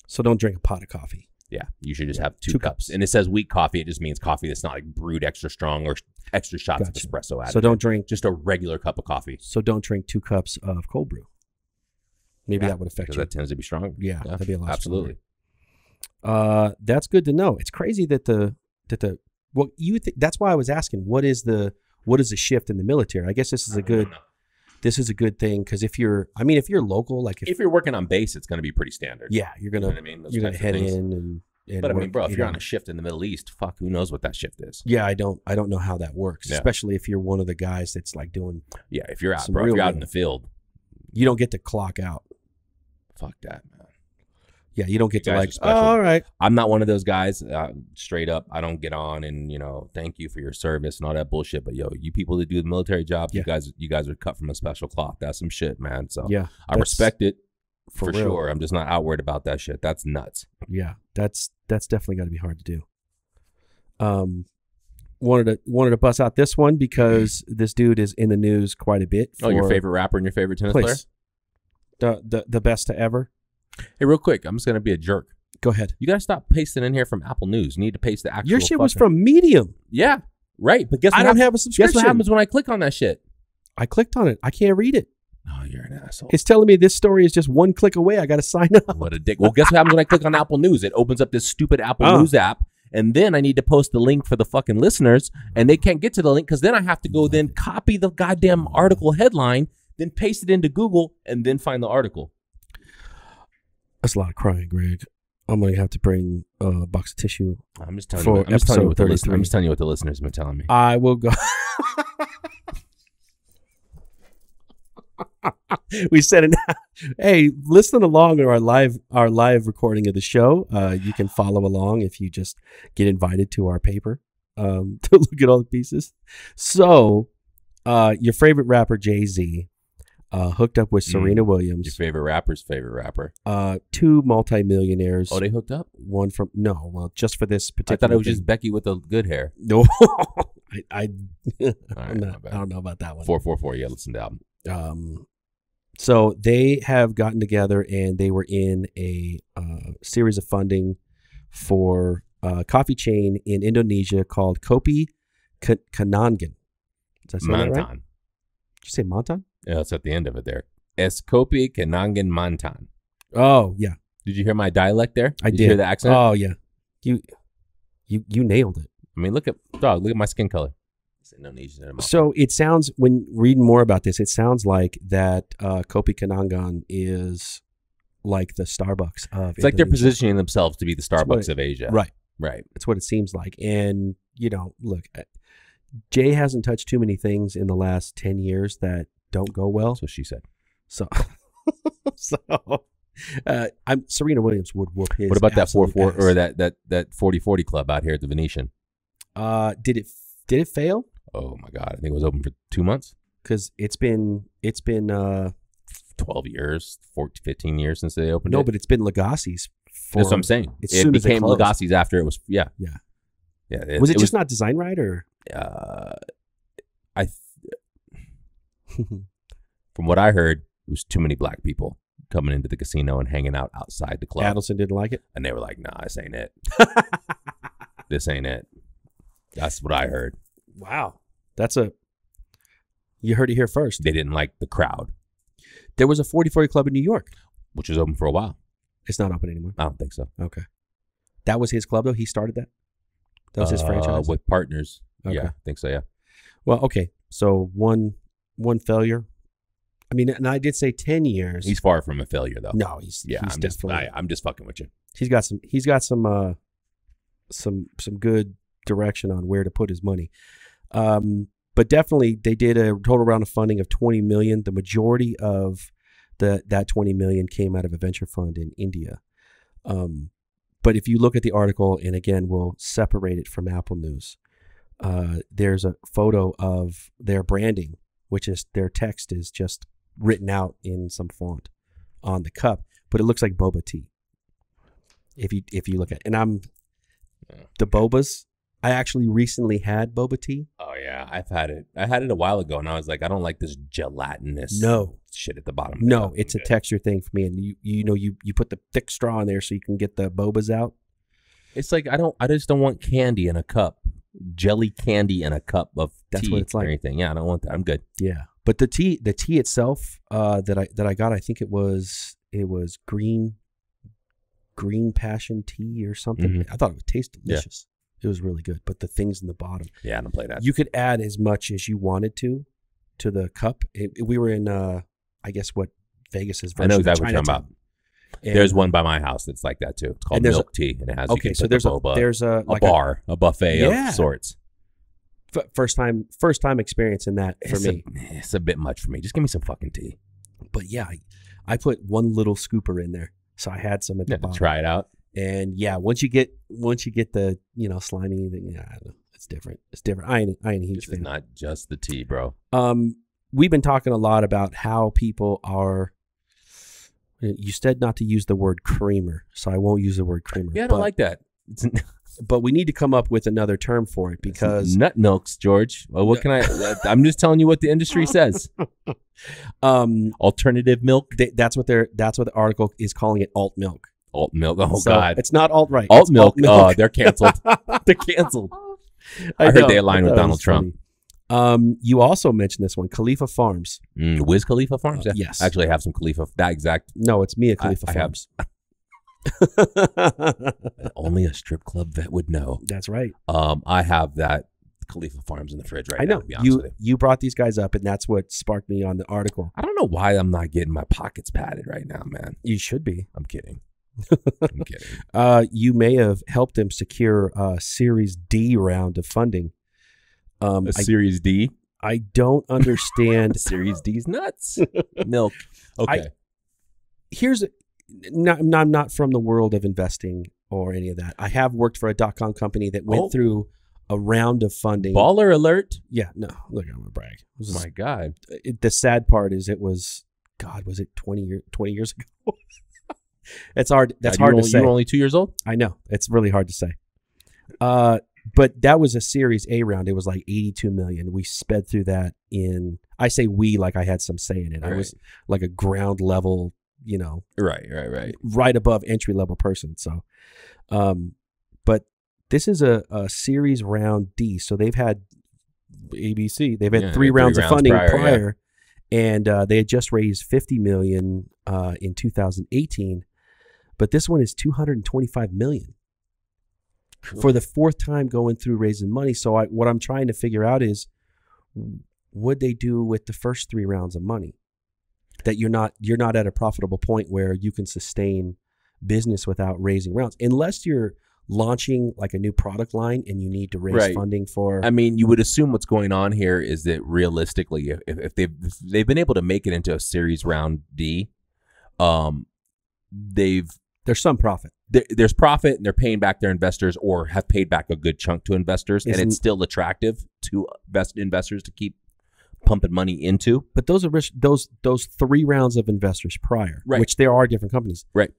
Speaker 2: So don't drink a pot of coffee.
Speaker 1: Yeah, you should just have two,
Speaker 2: Two
Speaker 1: cups.
Speaker 2: cups.
Speaker 1: And it says weak coffee. It just means coffee that's not like brewed extra strong or extra shots
Speaker 2: Gotcha.
Speaker 1: of espresso added.
Speaker 2: So don't drink.
Speaker 1: just a regular cup of coffee
Speaker 2: So don't drink two cups of cold brew. Maybe
Speaker 1: Yeah,
Speaker 2: that would affect
Speaker 1: because
Speaker 2: you.
Speaker 1: that tends to be stronger.
Speaker 2: yeah, that'd be a lot.
Speaker 1: absolutely.
Speaker 2: Uh, that's good to know. It's crazy that the that the well, you think that's why I was asking what is the what is the shift in the military? I guess this is a good this is a good thing because if you're, I mean, if you're local, like if,
Speaker 1: If you're working on base, it's going to be pretty standard.
Speaker 2: yeah, you're gonna
Speaker 1: know I mean. Those
Speaker 2: you're gonna head in and, and
Speaker 1: But I mean, bro, if
Speaker 2: you
Speaker 1: you're
Speaker 2: know.
Speaker 1: on a shift in the Middle East, fuck, who knows what that shift is?
Speaker 2: yeah, I don't I don't know how that works,
Speaker 1: Yeah.
Speaker 2: especially if you're one of the guys that's like doing
Speaker 1: Yeah, if you're out, bro, if you're out in the field,
Speaker 2: you don't get to clock out.
Speaker 1: fuck that.
Speaker 2: Yeah, you don't get
Speaker 1: You
Speaker 2: to like oh, all right.
Speaker 1: I'm not one of those guys. Uh, straight up, I don't get on and you know, thank you for your service and all that bullshit. But yo, you people that do the military jobs, you guys, you guys are cut from a special cloth. That's some shit, man. So
Speaker 2: Yeah,
Speaker 1: I respect it for,
Speaker 2: for
Speaker 1: sure. I'm just not outward about that shit. That's nuts.
Speaker 2: Yeah, that's that's definitely got to be hard to do. Um, wanted to wanted to bust out this one because this dude is in the news quite a bit.
Speaker 1: oh, your favorite rapper and your favorite tennis player?
Speaker 2: the the the best to ever.
Speaker 1: Hey, real quick, I'm just gonna be a jerk.
Speaker 2: Go ahead.
Speaker 1: You gotta stop pasting in here from Apple News. You need to paste the actual.
Speaker 2: Your shit was from Medium.
Speaker 1: Yeah, right. But guess what?
Speaker 2: I don't
Speaker 1: hap-
Speaker 2: have a subscription.
Speaker 1: guess what happens when I click on that shit?
Speaker 2: I clicked on it. I can't read it.
Speaker 1: Oh, you're an asshole.
Speaker 2: It's telling me this story is just one click away. I got to sign up.
Speaker 1: What a dick. Well, guess what happens when I click on Apple News? It opens up this stupid Apple
Speaker 2: Oh.
Speaker 1: News app. And then I need to post the link for the fucking listeners. And they can't get to the link because then I have to go then copy the goddamn article headline, then paste it into Google, and then find the article.
Speaker 2: That's a lot of crying, Greg. I'm gonna have to bring a box of tissue.
Speaker 1: I'm just telling you. What, I'm just telling you what the listeners.
Speaker 2: 33.
Speaker 1: I'm just telling you what the listeners have been telling me.
Speaker 2: I will go. we said it. Now. Hey, listen along to our live our live recording of the show. Uh, you can follow along if you just get invited to our paper um, to look at all the pieces. So, uh, your favorite rapper Jay Z uh, hooked up with
Speaker 1: Mm.
Speaker 2: Serena
Speaker 1: Your
Speaker 2: Williams,
Speaker 1: favorite rapper's favorite rapper.
Speaker 2: uh, two multimillionaires.
Speaker 1: Oh, they hooked up.
Speaker 2: one from no, well, just for this particular.
Speaker 1: I thought it was
Speaker 2: thing.
Speaker 1: just Becky with the good hair.
Speaker 2: no. I I,
Speaker 1: right,
Speaker 2: not- I don't know about that one.
Speaker 1: Four four four. Yeah, listen to the album.
Speaker 2: Um, so they have gotten together and they were in a uh, series of funding for a coffee chain in Indonesia called Kopi K- Kenangan. Did I say that right? Did you say Montan?
Speaker 1: Yeah, it's at the end of it there. Es Kopi Kenangan Mantan.
Speaker 2: Oh yeah,
Speaker 1: Did you hear my dialect there?
Speaker 2: I
Speaker 1: did.
Speaker 2: did.
Speaker 1: You hear the accent?
Speaker 2: Oh yeah, you you you nailed it.
Speaker 1: I mean, look at dog. Look at my skin color. It's Indonesian. and
Speaker 2: So it sounds when reading more about this, it sounds like that uh, Kopi Kenangan is like the Starbucks of.
Speaker 1: It's like they're positioning themselves to be the Starbucks
Speaker 2: it-
Speaker 1: of Asia.
Speaker 2: Right.
Speaker 1: Right.
Speaker 2: That's what it seems like. And you know, look, uh, Jay hasn't touched too many things in the last ten years that don't go well.
Speaker 1: That's what she said.
Speaker 2: So, so uh, I'm Serena Williams would whoop his.
Speaker 1: what about that four four or that that that forty forty club out here at the Venetian?
Speaker 2: Uh, did it did it fail?
Speaker 1: Oh my god! I think it was open for two months,
Speaker 2: Because it's been it's been uh
Speaker 1: twelve years, 14, 15 years since they opened
Speaker 2: no,
Speaker 1: it.
Speaker 2: but it's been Legacy's. For,
Speaker 1: That's what I'm saying.
Speaker 2: as
Speaker 1: It became. Legacy's after it was. Yeah.
Speaker 2: Yeah.
Speaker 1: Yeah.
Speaker 2: was it, just not design right or?
Speaker 1: uh, I from what I heard, it was too many black people coming into the casino and hanging out outside the club,
Speaker 2: Adelson didn't like it.
Speaker 1: and they were like, "Nah, this ain't it. this ain't it." That's what I heard.
Speaker 2: Wow, that's a. You heard it here first.
Speaker 1: They didn't like the crowd,
Speaker 2: There was a 40-40 club in New York.
Speaker 1: which was open for a while.
Speaker 2: It's not open anymore.
Speaker 1: I don't think so.
Speaker 2: Okay, that was his club though. He started that. That was his
Speaker 1: Uh,
Speaker 2: franchise.
Speaker 1: with partners.
Speaker 2: Okay.
Speaker 1: Yeah, I think so. Yeah.
Speaker 2: Well, okay. So one one failure. I mean, and I did say ten years.
Speaker 1: He's far from a failure, though.
Speaker 2: no, he's
Speaker 1: Yeah,
Speaker 2: He's
Speaker 1: I'm just. I, I'm just fucking with you.
Speaker 2: he's got some. He's got some. uh Some some good direction on where to put his money. Um, but definitely, they did a total round of funding of twenty million. The majority of the that twenty million came out of a venture fund in India. Um, but if you look at the article, and again, we'll separate it from Apple News. Uh, there's a photo of their branding, which is their text is just written out in some font on the cup, but it looks like boba tea. If you if you look at, and I'm
Speaker 1: Yeah.
Speaker 2: the bobas. I actually recently had boba tea.
Speaker 1: Oh yeah, I've had it. I had it a while ago, and I was like, I don't like this gelatinous
Speaker 2: No,
Speaker 1: shit at the bottom.
Speaker 2: no, it's a
Speaker 1: good.
Speaker 2: texture thing for me. And you you know you you put the thick straw in there so you can get the bobas out.
Speaker 1: It's like I don't. I just don't want candy in a cup, jelly candy in a cup of
Speaker 2: That's
Speaker 1: tea
Speaker 2: what it's
Speaker 1: or
Speaker 2: like.
Speaker 1: anything. Yeah, I don't want that. I'm good.
Speaker 2: Yeah, but the tea the tea itself uh, that I that I got, I think it was it was green green passion tea or something.
Speaker 1: Mhm.
Speaker 2: I thought it would taste
Speaker 1: Yeah.
Speaker 2: delicious. It was really good. But the things in the bottom,
Speaker 1: Yeah, I don't play that.
Speaker 2: you could add as much as you wanted to to the cup. It, we were in, uh, I guess, what Vegas's
Speaker 1: I
Speaker 2: version.
Speaker 1: know
Speaker 2: of
Speaker 1: exactly what you're talking
Speaker 2: Chinatown.
Speaker 1: about.
Speaker 2: And,
Speaker 1: There's one by my house that's like that too. It's called
Speaker 2: And there's a-
Speaker 1: milk tea, and it has
Speaker 2: Okay, so there's
Speaker 1: the
Speaker 2: a
Speaker 1: boba,
Speaker 2: there's a
Speaker 1: a bar, a, buffet
Speaker 2: Yeah.
Speaker 1: of sorts.
Speaker 2: a f- first time first time experience in that for
Speaker 1: it's
Speaker 2: me.
Speaker 1: a, it's a bit much for me. Just give me some fucking tea.
Speaker 2: But yeah, I, I put one little scooper in there, so I had some at
Speaker 1: Yeah,
Speaker 2: the bottom.
Speaker 1: try it out.
Speaker 2: And yeah, once you get once you get the you know slimy, thing, yeah, I don't know, it's different. It's different. I ain't I ain't a huge
Speaker 1: This is not just the tea, bro.
Speaker 2: Um, we've been talking a lot about how people are. You said not to use the word creamer, so I won't use the word creamer.
Speaker 1: Yeah, I don't
Speaker 2: but,
Speaker 1: like that.
Speaker 2: But we need to come up with another term for it because
Speaker 1: nut milks, George. Well, what can I? I'm just telling you what the industry says.
Speaker 2: um,
Speaker 1: Alternative milk,
Speaker 2: they, that's what they're that's what the article is calling it alt milk.
Speaker 1: alt milk. Oh
Speaker 2: So
Speaker 1: God,
Speaker 2: it's not alt right.
Speaker 1: alt milk. Oh, they're canceled. they're canceled. I heard
Speaker 2: know,
Speaker 1: they aligned with Donald Trump.
Speaker 2: funny. Um, you also mentioned this one, Califia Farms.
Speaker 1: Mm, Wiz Khalifa Farms.
Speaker 2: Uh,
Speaker 1: Yeah.
Speaker 2: yes.
Speaker 1: I actually have some Califia. That exact.
Speaker 2: No, it's Mia
Speaker 1: I-
Speaker 2: Khalifa
Speaker 1: I
Speaker 2: Farms.
Speaker 1: Only a strip club vet would know.
Speaker 2: That's right.
Speaker 1: Um, I have that Califia Farms in the fridge right
Speaker 2: I
Speaker 1: now.
Speaker 2: know
Speaker 1: honest
Speaker 2: you
Speaker 1: you.
Speaker 2: you brought these guys up, and that's what sparked me on the article.
Speaker 1: I don't know why I'm not getting my pockets padded right now, man.
Speaker 2: You should be.
Speaker 1: I'm kidding. I'm kidding.
Speaker 2: Uh, you may have helped them secure a Series D round of funding. Um,
Speaker 1: A
Speaker 2: I,
Speaker 1: Series D.
Speaker 2: I don't understand.
Speaker 1: Series D's nuts. Milk. Okay.
Speaker 2: Here's not, I'm not- from the world of investing or any of that. I have worked for a dot com company that went
Speaker 1: Oh.
Speaker 2: through a round of funding.
Speaker 1: Baller alert.
Speaker 2: Yeah, no, look, I'm gonna brag.
Speaker 1: My God.
Speaker 2: it, the sad part is it was, God, was it 20 year 20 years ago? it's hard. That's
Speaker 1: God,
Speaker 2: hard to
Speaker 1: only-
Speaker 2: say.
Speaker 1: You were only two years old.
Speaker 2: I know it's really hard to say. Uh, but that was a Series A round. It was like 82 million. We sped through that in. I say we like I had some say in it. I was like a ground level, you know,
Speaker 1: right, right, right.
Speaker 2: right above entry level person. So, um, but this is a, a series round D. So they've had ABC. They've had
Speaker 1: Yeah,
Speaker 2: three
Speaker 1: three
Speaker 2: rounds of funding
Speaker 1: prior,
Speaker 2: prior,
Speaker 1: yeah.
Speaker 2: and uh, they had just raised 50 million uh, in 2018. But this one is 225 million. For the fourth time going through raising money. So I, what I'm trying to figure out is, what they do with the first three rounds of money? That you're not you're not at a profitable point where you can sustain business without raising rounds, unless you're launching like a new product line and you need to raise
Speaker 1: Right.
Speaker 2: funding for.
Speaker 1: I mean, you would assume what's going on here is that realistically, if, if they've if they've been able to make it into a series round D, um, they've
Speaker 2: there's some profit.
Speaker 1: there, there's profit and they're paying back their investors or have paid back a good chunk to investors, and
Speaker 2: Isn't-
Speaker 1: it's still attractive to invest investors to keep pumping money into.
Speaker 2: But those are those those three rounds of investors prior,
Speaker 1: Right.
Speaker 2: which there are different companies.
Speaker 1: Right.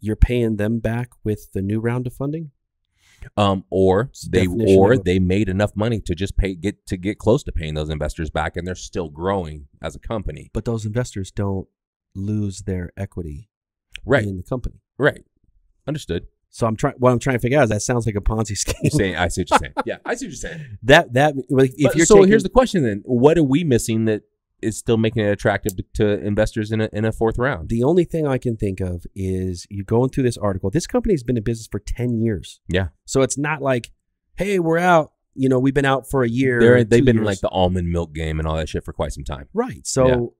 Speaker 2: You're paying them back with the new round of funding.
Speaker 1: Um, or
Speaker 2: It's
Speaker 1: they or they made enough money to just pay get to get close to paying those investors back, and they're still growing as a company.
Speaker 2: But those investors don't lose their equity
Speaker 1: Right,
Speaker 2: in the company.
Speaker 1: Right, understood.
Speaker 2: So I'm trying. What I'm trying to figure out is that sounds like a Ponzi scheme.
Speaker 1: You're saying I see what you're saying. Yeah, I see what you're saying.
Speaker 2: that that like, if
Speaker 1: But
Speaker 2: you're
Speaker 1: so
Speaker 2: taking,
Speaker 1: here's the question then: What are we missing that is still making it attractive to, to investors in a in a fourth round?
Speaker 2: the only thing I can think of is you going through this article. This company's been in business for ten years.
Speaker 1: Yeah.
Speaker 2: So it's not like, hey, we're out. You know, we've been out for a year.
Speaker 1: They're, they've
Speaker 2: two
Speaker 1: been in
Speaker 2: years.
Speaker 1: like the almond milk game and all that shit for quite some time.
Speaker 2: Right. So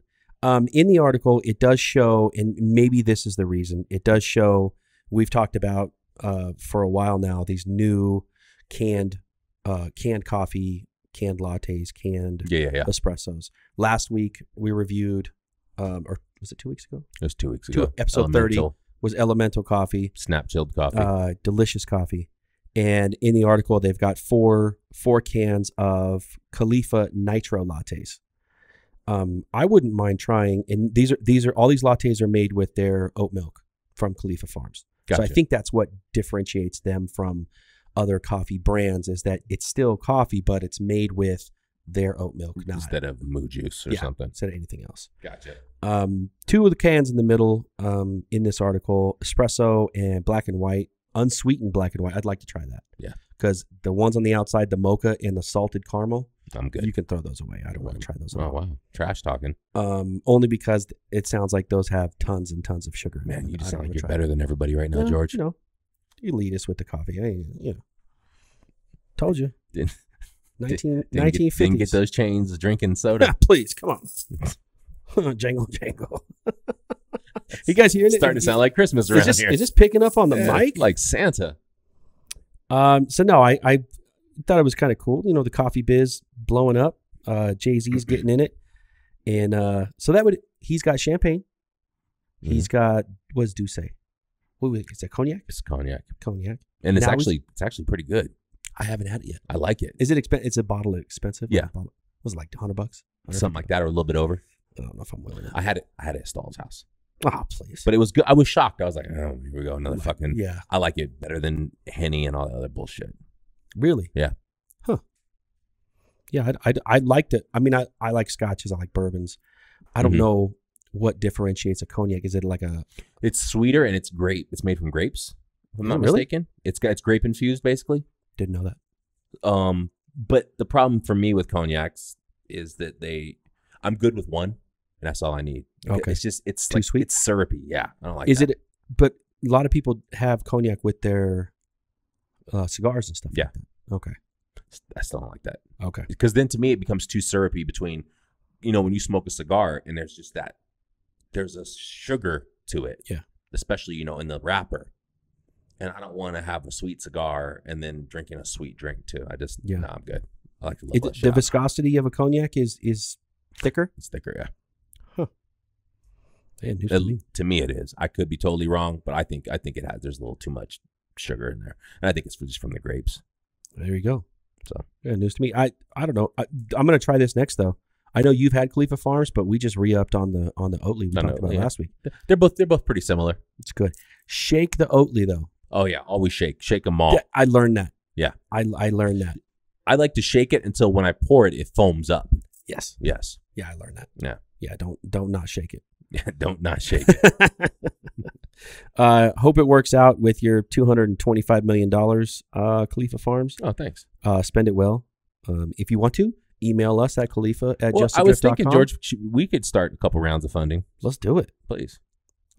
Speaker 2: um, in the article, it does show, and maybe this is the reason, it does show, we've talked about uh, for a while now, these new canned uh, canned coffee, canned lattes, canned
Speaker 1: Yeah, yeah, yeah.
Speaker 2: espressos. Last week, we reviewed, um, or was it two weeks ago?
Speaker 1: It was two weeks
Speaker 2: Two-
Speaker 1: ago.
Speaker 2: episode 30. Was Elemental Coffee,
Speaker 1: snap chilled coffee.
Speaker 2: uh, delicious coffee. And in the article, they've got four four cans of Califia Nitro lattes. Um, I wouldn't mind trying, and these are these are all these lattes are made with their oat milk from Califia Farms. So I think that's what differentiates them from other coffee brands is that it's still coffee, but it's made with their oat milk, not
Speaker 1: instead of moo juice or
Speaker 2: Yeah.
Speaker 1: something.
Speaker 2: instead of anything else.
Speaker 1: Gotcha.
Speaker 2: Um, two of the cans in the middle um, in this article, espresso and black and white, unsweetened black and white. I'd like to try that.
Speaker 1: Yeah.
Speaker 2: Because the ones on the outside, the mocha and the salted caramel,
Speaker 1: I'm good.
Speaker 2: you can throw those away. I don't want to try those.
Speaker 1: Oh
Speaker 2: Away.
Speaker 1: wow, trash talking,
Speaker 2: Um, only because it sounds like those have tons and tons of sugar.
Speaker 1: man. You just sound like you're better than everybody right now,
Speaker 2: it.
Speaker 1: George.
Speaker 2: You know, you lead us with the coffee. I, you know, told you.
Speaker 1: Didn't-
Speaker 2: 19,
Speaker 1: Didn't get, didn't get those chains drinking soda.
Speaker 2: Please, come on. jangle, jangle. you guys hearing it?
Speaker 1: Starting to sound like Christmas around
Speaker 2: is this,
Speaker 1: here.
Speaker 2: is this picking up on the
Speaker 1: Yeah,
Speaker 2: mic?
Speaker 1: like Santa?
Speaker 2: Um, so no, I, I thought it was kind of cool. You know, the coffee biz blowing up. Uh, Jay Z's getting in it, and uh, so that would he's got champagne. He's got what's D'Ussé? What was- is that cognac?
Speaker 1: It's cognac,
Speaker 2: Cognac.
Speaker 1: and it's
Speaker 2: Now
Speaker 1: actually it's actually pretty good.
Speaker 2: I haven't had it yet.
Speaker 1: I like it.
Speaker 2: Is it expensive? It's a bottle expensive.
Speaker 1: Yeah.
Speaker 2: Bottle- was it like hundred bucks?
Speaker 1: Something like that, or a little bit over.
Speaker 2: I don't know if I'm willing.
Speaker 1: I had it. I had it at Stahl's house,
Speaker 2: Oh, please.
Speaker 1: but it was good. I was shocked. I was like, oh, here we go, another fucking.
Speaker 2: yeah,
Speaker 1: I like it better than Henny and all that other bullshit.
Speaker 2: Really.
Speaker 1: Yeah.
Speaker 2: Huh. Yeah, I'd, I'd, I'd like to. I mean, I, I like scotches. I like bourbons. I don't
Speaker 1: Mhm.
Speaker 2: know what differentiates a cognac. Is it like a
Speaker 1: It's sweeter and it's grape. It's made from grapes. If I'm
Speaker 2: Oh,
Speaker 1: not
Speaker 2: really?
Speaker 1: mistaken. It's got it's grape infused basically.
Speaker 2: didn't know that.
Speaker 1: Um, but the problem for me with cognacs is that they, I'm good with one, and that's all I need.
Speaker 2: Okay.
Speaker 1: It's just it's
Speaker 2: Too
Speaker 1: like,
Speaker 2: sweet?
Speaker 1: It's syrupy. Yeah, I don't like.
Speaker 2: is
Speaker 1: that.
Speaker 2: it? But a lot of people have cognac with their uh, cigars and stuff.
Speaker 1: Yeah.
Speaker 2: Like that. Okay.
Speaker 1: I still don't like that
Speaker 2: Okay.
Speaker 1: because then to me it becomes too syrupy. Between, you know, when you smoke a cigar and there's just that, there's a sugar to it.
Speaker 2: Yeah.
Speaker 1: Especially you know in the wrapper. And I don't want to have a sweet cigar and then drinking a sweet drink too. I just
Speaker 2: Yeah.
Speaker 1: no, I'm good. I like
Speaker 2: It, the viscosity of a cognac is is thicker.
Speaker 1: It's thicker, yeah.
Speaker 2: Man, news to me.
Speaker 1: It- to me, it is. I could be totally wrong, but I think I think it has. There's a little too much sugar in there, and I think it's just from the grapes.
Speaker 2: There you go.
Speaker 1: So
Speaker 2: Yeah, news to me. I I don't know. I, I'm gonna try this next though. I know you've had Califia Farms, but we just re-upped on the on the Oatly we
Speaker 1: On
Speaker 2: talked
Speaker 1: Oatly,
Speaker 2: about
Speaker 1: yeah.
Speaker 2: last week.
Speaker 1: they're both they're both pretty similar.
Speaker 2: It's good. Shake the Oatly though.
Speaker 1: Oh yeah, always shake, shake them all.
Speaker 2: Yeah, I learned that.
Speaker 1: Yeah.
Speaker 2: I I learned that.
Speaker 1: I like to shake it until when I pour it, it foams up.
Speaker 2: Yes.
Speaker 1: Yes.
Speaker 2: Yeah, I learned that.
Speaker 1: Yeah.
Speaker 2: Yeah. Don't don't not shake it.
Speaker 1: Yeah. Don't not shake it.
Speaker 2: uh, hope it works out with your two hundred and twenty-five million dollars, uh, Califia Farms.
Speaker 1: oh, thanks.
Speaker 2: Uh, spend it well. Um, if you want to, email us at Khalifa at
Speaker 1: Well, I was thinking, George, we could start a couple rounds of funding,
Speaker 2: Let's do it.
Speaker 1: please.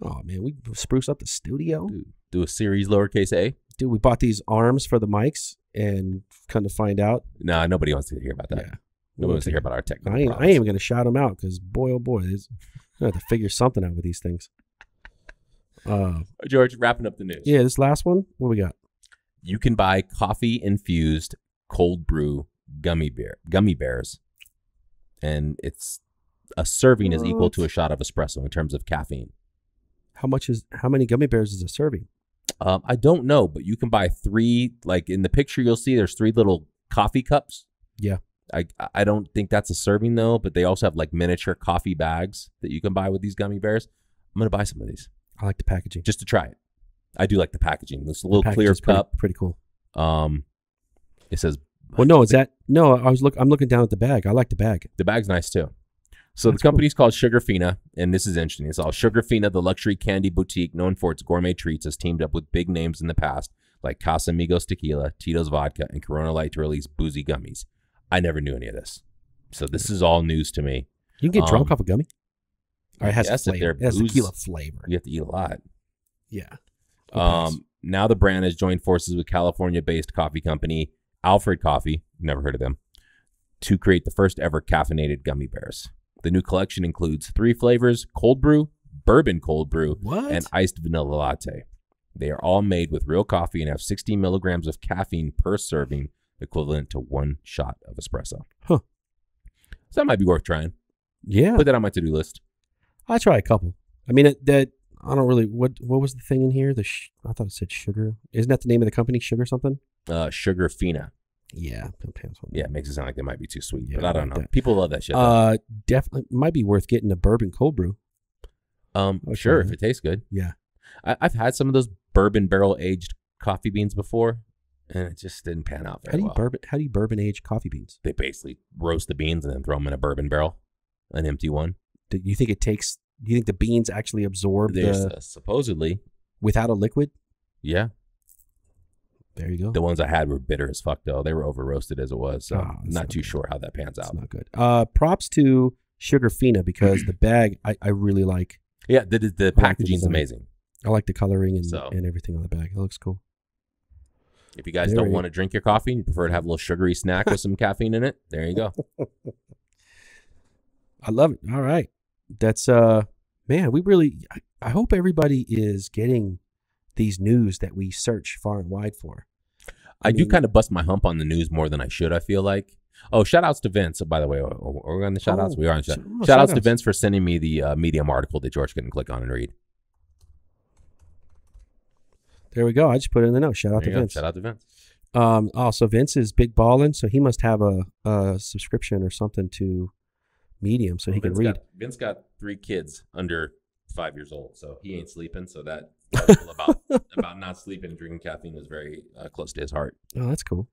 Speaker 2: Oh man, we spruce up the studio.
Speaker 1: Do, do a series lowercase a.
Speaker 2: dude, we bought these arms for the mics, and come to find out,
Speaker 1: No, nobody wants to hear about that.
Speaker 2: yeah,
Speaker 1: Nobody wants to hear about our technical
Speaker 2: I ain't, I ain't even gonna shout them out because boy, oh boy, I have to figure something out with these things. Uh,
Speaker 1: George, wrapping up the news.
Speaker 2: yeah, this last one, what we got?
Speaker 1: You can buy coffee infused cold brew gummy bear gummy bears, and it's a serving is equal to a shot of espresso in terms of caffeine.
Speaker 2: How much is how many gummy bears is a serving?
Speaker 1: Um, I don't know, but you can buy three. Like in the picture, you'll see there's three little coffee cups.
Speaker 2: Yeah.
Speaker 1: I I don't think that's a serving though, but they also have like miniature coffee bags that you can buy with these gummy bears. I'm gonna buy some of these
Speaker 2: I like the packaging.
Speaker 1: just to try it. I do like the packaging. This little clear
Speaker 2: is pretty-
Speaker 1: cup.
Speaker 2: pretty cool.
Speaker 1: Um, it says
Speaker 2: Well, no, is that no? I was look. I'm looking down at the bag. I like the bag.
Speaker 1: The bag's nice too. So
Speaker 2: That's
Speaker 1: the company's called Sugarfina, and this is interesting. It's all Sugarfina, the luxury candy boutique known for its gourmet treats, has teamed up with big names in the past like Casamigos Tequila, Tito's Vodka, and Corona Light to release boozy gummies. I never knew any of this, so this is all news to me.
Speaker 2: You can get drunk
Speaker 1: Um,
Speaker 2: off a gummy. It has
Speaker 1: yes, if
Speaker 2: flavor. It has
Speaker 1: booze-
Speaker 2: tequila flavor.
Speaker 1: You have to eat a lot.
Speaker 2: Yeah.
Speaker 1: Um, now the brand has joined forces with California-based coffee company Alfred Coffee. Never heard of them. To create the first ever caffeinated gummy bears. The new collection includes three flavors: cold brew, bourbon cold brew,
Speaker 2: what?
Speaker 1: and iced vanilla latte. They are all made with real coffee and have 60 milligrams of caffeine per serving, equivalent to one shot of espresso.
Speaker 2: Huh.
Speaker 1: So that might be worth trying.
Speaker 2: yeah,
Speaker 1: Put that on my to-do list.
Speaker 2: I try a couple. I mean, it, that I don't really. What what was the thing in here? The sh- I thought it said sugar. Isn't that the name of the company? Sugar something?
Speaker 1: Uh, Sugarfina.
Speaker 2: Yeah,
Speaker 1: Yeah, it makes it sound like they might be too sweet,
Speaker 2: Yeah,
Speaker 1: but I don't
Speaker 2: like
Speaker 1: know.
Speaker 2: that.
Speaker 1: People love that shit. though.
Speaker 2: Uh, definitely might be worth getting a bourbon cold brew.
Speaker 1: um,
Speaker 2: okay.
Speaker 1: sure, if it tastes good.
Speaker 2: Yeah.
Speaker 1: I, I've had some of those bourbon barrel aged coffee beans before, and it just didn't pan out
Speaker 2: How
Speaker 1: very
Speaker 2: do you
Speaker 1: well.
Speaker 2: bourbon? How do you bourbon age coffee beans?
Speaker 1: they basically roast the beans and then throw them in a bourbon barrel, an empty one.
Speaker 2: Do you think it takes? Do you think the beans actually absorb
Speaker 1: There's
Speaker 2: the
Speaker 1: uh, supposedly,
Speaker 2: without a liquid?
Speaker 1: yeah.
Speaker 2: There you go.
Speaker 1: The ones I had were bitter as fuck though. They were over roasted as it was, so
Speaker 2: Oh,
Speaker 1: I'm not too
Speaker 2: good.
Speaker 1: sure how that pans out.
Speaker 2: not good. Uh, props to Sugarfina because the bag I, I really like.
Speaker 1: Yeah, the the, the packaging's amazing.
Speaker 2: I like the coloring and,
Speaker 1: So-
Speaker 2: and everything on the bag. It looks cool.
Speaker 1: If you guys
Speaker 2: There
Speaker 1: don't want to drink your coffee and you prefer to have a little sugary snack with some caffeine in it, there you go.
Speaker 2: I love it. All right. That's uh man, we really I, I hope everybody is getting these news that we search far and wide for.
Speaker 1: I, do
Speaker 2: mean-
Speaker 1: kind of bust my hump on the news more than I should. I feel like. Oh, shout outs to Vince. By the way, are we on the shout outs?
Speaker 2: Oh,
Speaker 1: we are on shout,
Speaker 2: sh- oh,
Speaker 1: shout outs to. Vince for sending me the uh, Medium article that George couldn't click on and read.
Speaker 2: There we go. I just put it in the note. Shout out
Speaker 1: There
Speaker 2: to
Speaker 1: you go.
Speaker 2: Vince.
Speaker 1: Shout out to Vince.
Speaker 2: Um also Vince is big balling, so he must have a, a subscription or something to Medium so he can read.
Speaker 1: Got, Vince got three kids under five years old, so he ain't sleeping. So that article about about not sleeping and drinking caffeine was very uh, close to his heart.
Speaker 2: Oh, that's cool.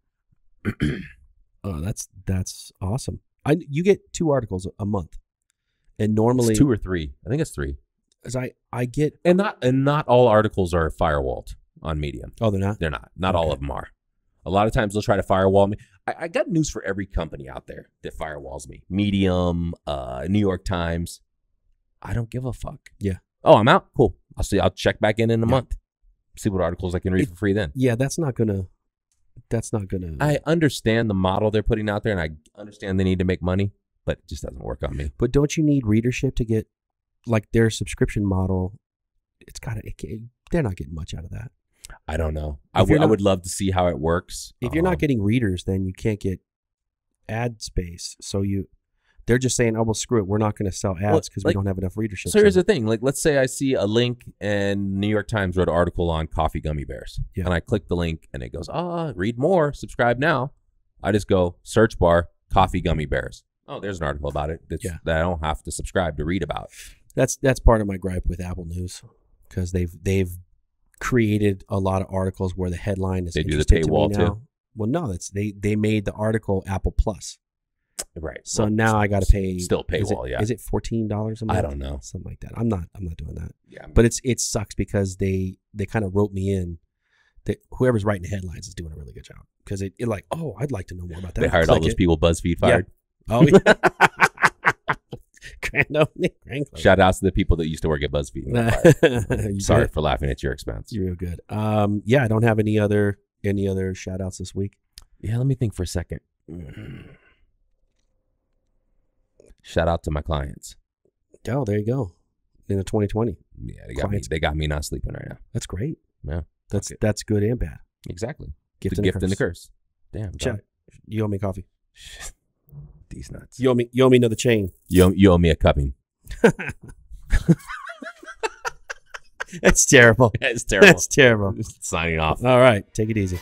Speaker 2: oh, that's that's awesome. I you get two articles a month. And normally
Speaker 1: It's two or three. I think it's three.
Speaker 2: as I I get
Speaker 1: And not and not all articles are firewalled on Medium.
Speaker 2: Oh, they're not.
Speaker 1: They're not. Not all of them are. A lot of times they'll try to firewall me. I, I got news for every company out there that firewalls me. Medium, uh, New York Times. I don't give a fuck.
Speaker 2: Yeah.
Speaker 1: Oh, I'm out. Cool. I'll see. I'll check back in in a
Speaker 2: Yeah.
Speaker 1: month. See what articles I can read
Speaker 2: It-
Speaker 1: for free then.
Speaker 2: Yeah, that's not gonna. That's not gonna.
Speaker 1: I understand the model they're putting out there, and I understand they need to make money, but it just doesn't work on me.
Speaker 2: but don't you need readership to get like their subscription model? It's got to. It, they're not getting much out of that.
Speaker 1: I don't know. I
Speaker 2: you're
Speaker 1: would- I would love to see how it works.
Speaker 2: If you're
Speaker 1: Um,
Speaker 2: not getting readers, then you can't get ad space. So you, they're just saying, "Oh well, screw it. We're not going to sell ads because
Speaker 1: like-
Speaker 2: we don't have enough readership."
Speaker 1: So here's the thing. Like, let's say I see a link and New York Times wrote an article on coffee gummy bears.
Speaker 2: Yeah.
Speaker 1: And I click the link and it goes, ah, read more, subscribe now. I just go search bar, coffee gummy bears. Oh, there's an article about it that's,
Speaker 2: Yeah.
Speaker 1: that I don't have to subscribe to read about.
Speaker 2: that's that's part of my gripe with Apple News because they've they've created a lot of articles where the headline is
Speaker 1: They do the
Speaker 2: interesting to
Speaker 1: paywall, too?
Speaker 2: now. Well, no, that's they they made the article Apple Plus.
Speaker 1: Right.
Speaker 2: So
Speaker 1: Well,
Speaker 2: now I got to pay
Speaker 1: Still
Speaker 2: is it-
Speaker 1: paywall, yeah.
Speaker 2: Is it fourteen dollars a month?
Speaker 1: I don't know.
Speaker 2: something like that. I'm not. I'm not doing that.
Speaker 1: Yeah.
Speaker 2: But it's it sucks because they they kind of wrote me in. That whoever's writing the headlines is doing a really good job because it, it like oh I'd like to know more about that.
Speaker 1: they hired all those
Speaker 2: it.
Speaker 1: people BuzzFeed
Speaker 2: Yeah.
Speaker 1: fired.
Speaker 2: Oh yeah. Grand opening. Grand.
Speaker 1: Shout outs to the people that used to work at BuzzFeed. and got fired.
Speaker 2: You
Speaker 1: Sorry
Speaker 2: good?
Speaker 1: for laughing at your expense.
Speaker 2: You're real good. Um, yeah, I don't have any other any other shout outs this week.
Speaker 1: Yeah, let me think for a second. Shout out to my clients.
Speaker 2: Oh, there you go. In the 2020.
Speaker 1: Yeah, they got me. They got me not sleeping right now.
Speaker 2: That's great.
Speaker 1: Yeah.
Speaker 2: That's
Speaker 1: Okay.
Speaker 2: that's good and bad.
Speaker 1: Exactly.
Speaker 2: Gift
Speaker 1: the
Speaker 2: and
Speaker 1: gift
Speaker 2: a
Speaker 1: and the
Speaker 2: curse.
Speaker 1: curse. Damn.
Speaker 2: Check. You owe me coffee.
Speaker 1: These nuts.
Speaker 2: You owe me you owe me another chain.
Speaker 1: You owe, you owe me a cupping.
Speaker 2: That's terrible.
Speaker 1: It's terrible.
Speaker 2: That's terrible.
Speaker 1: Signing off.
Speaker 2: All right, take it easy.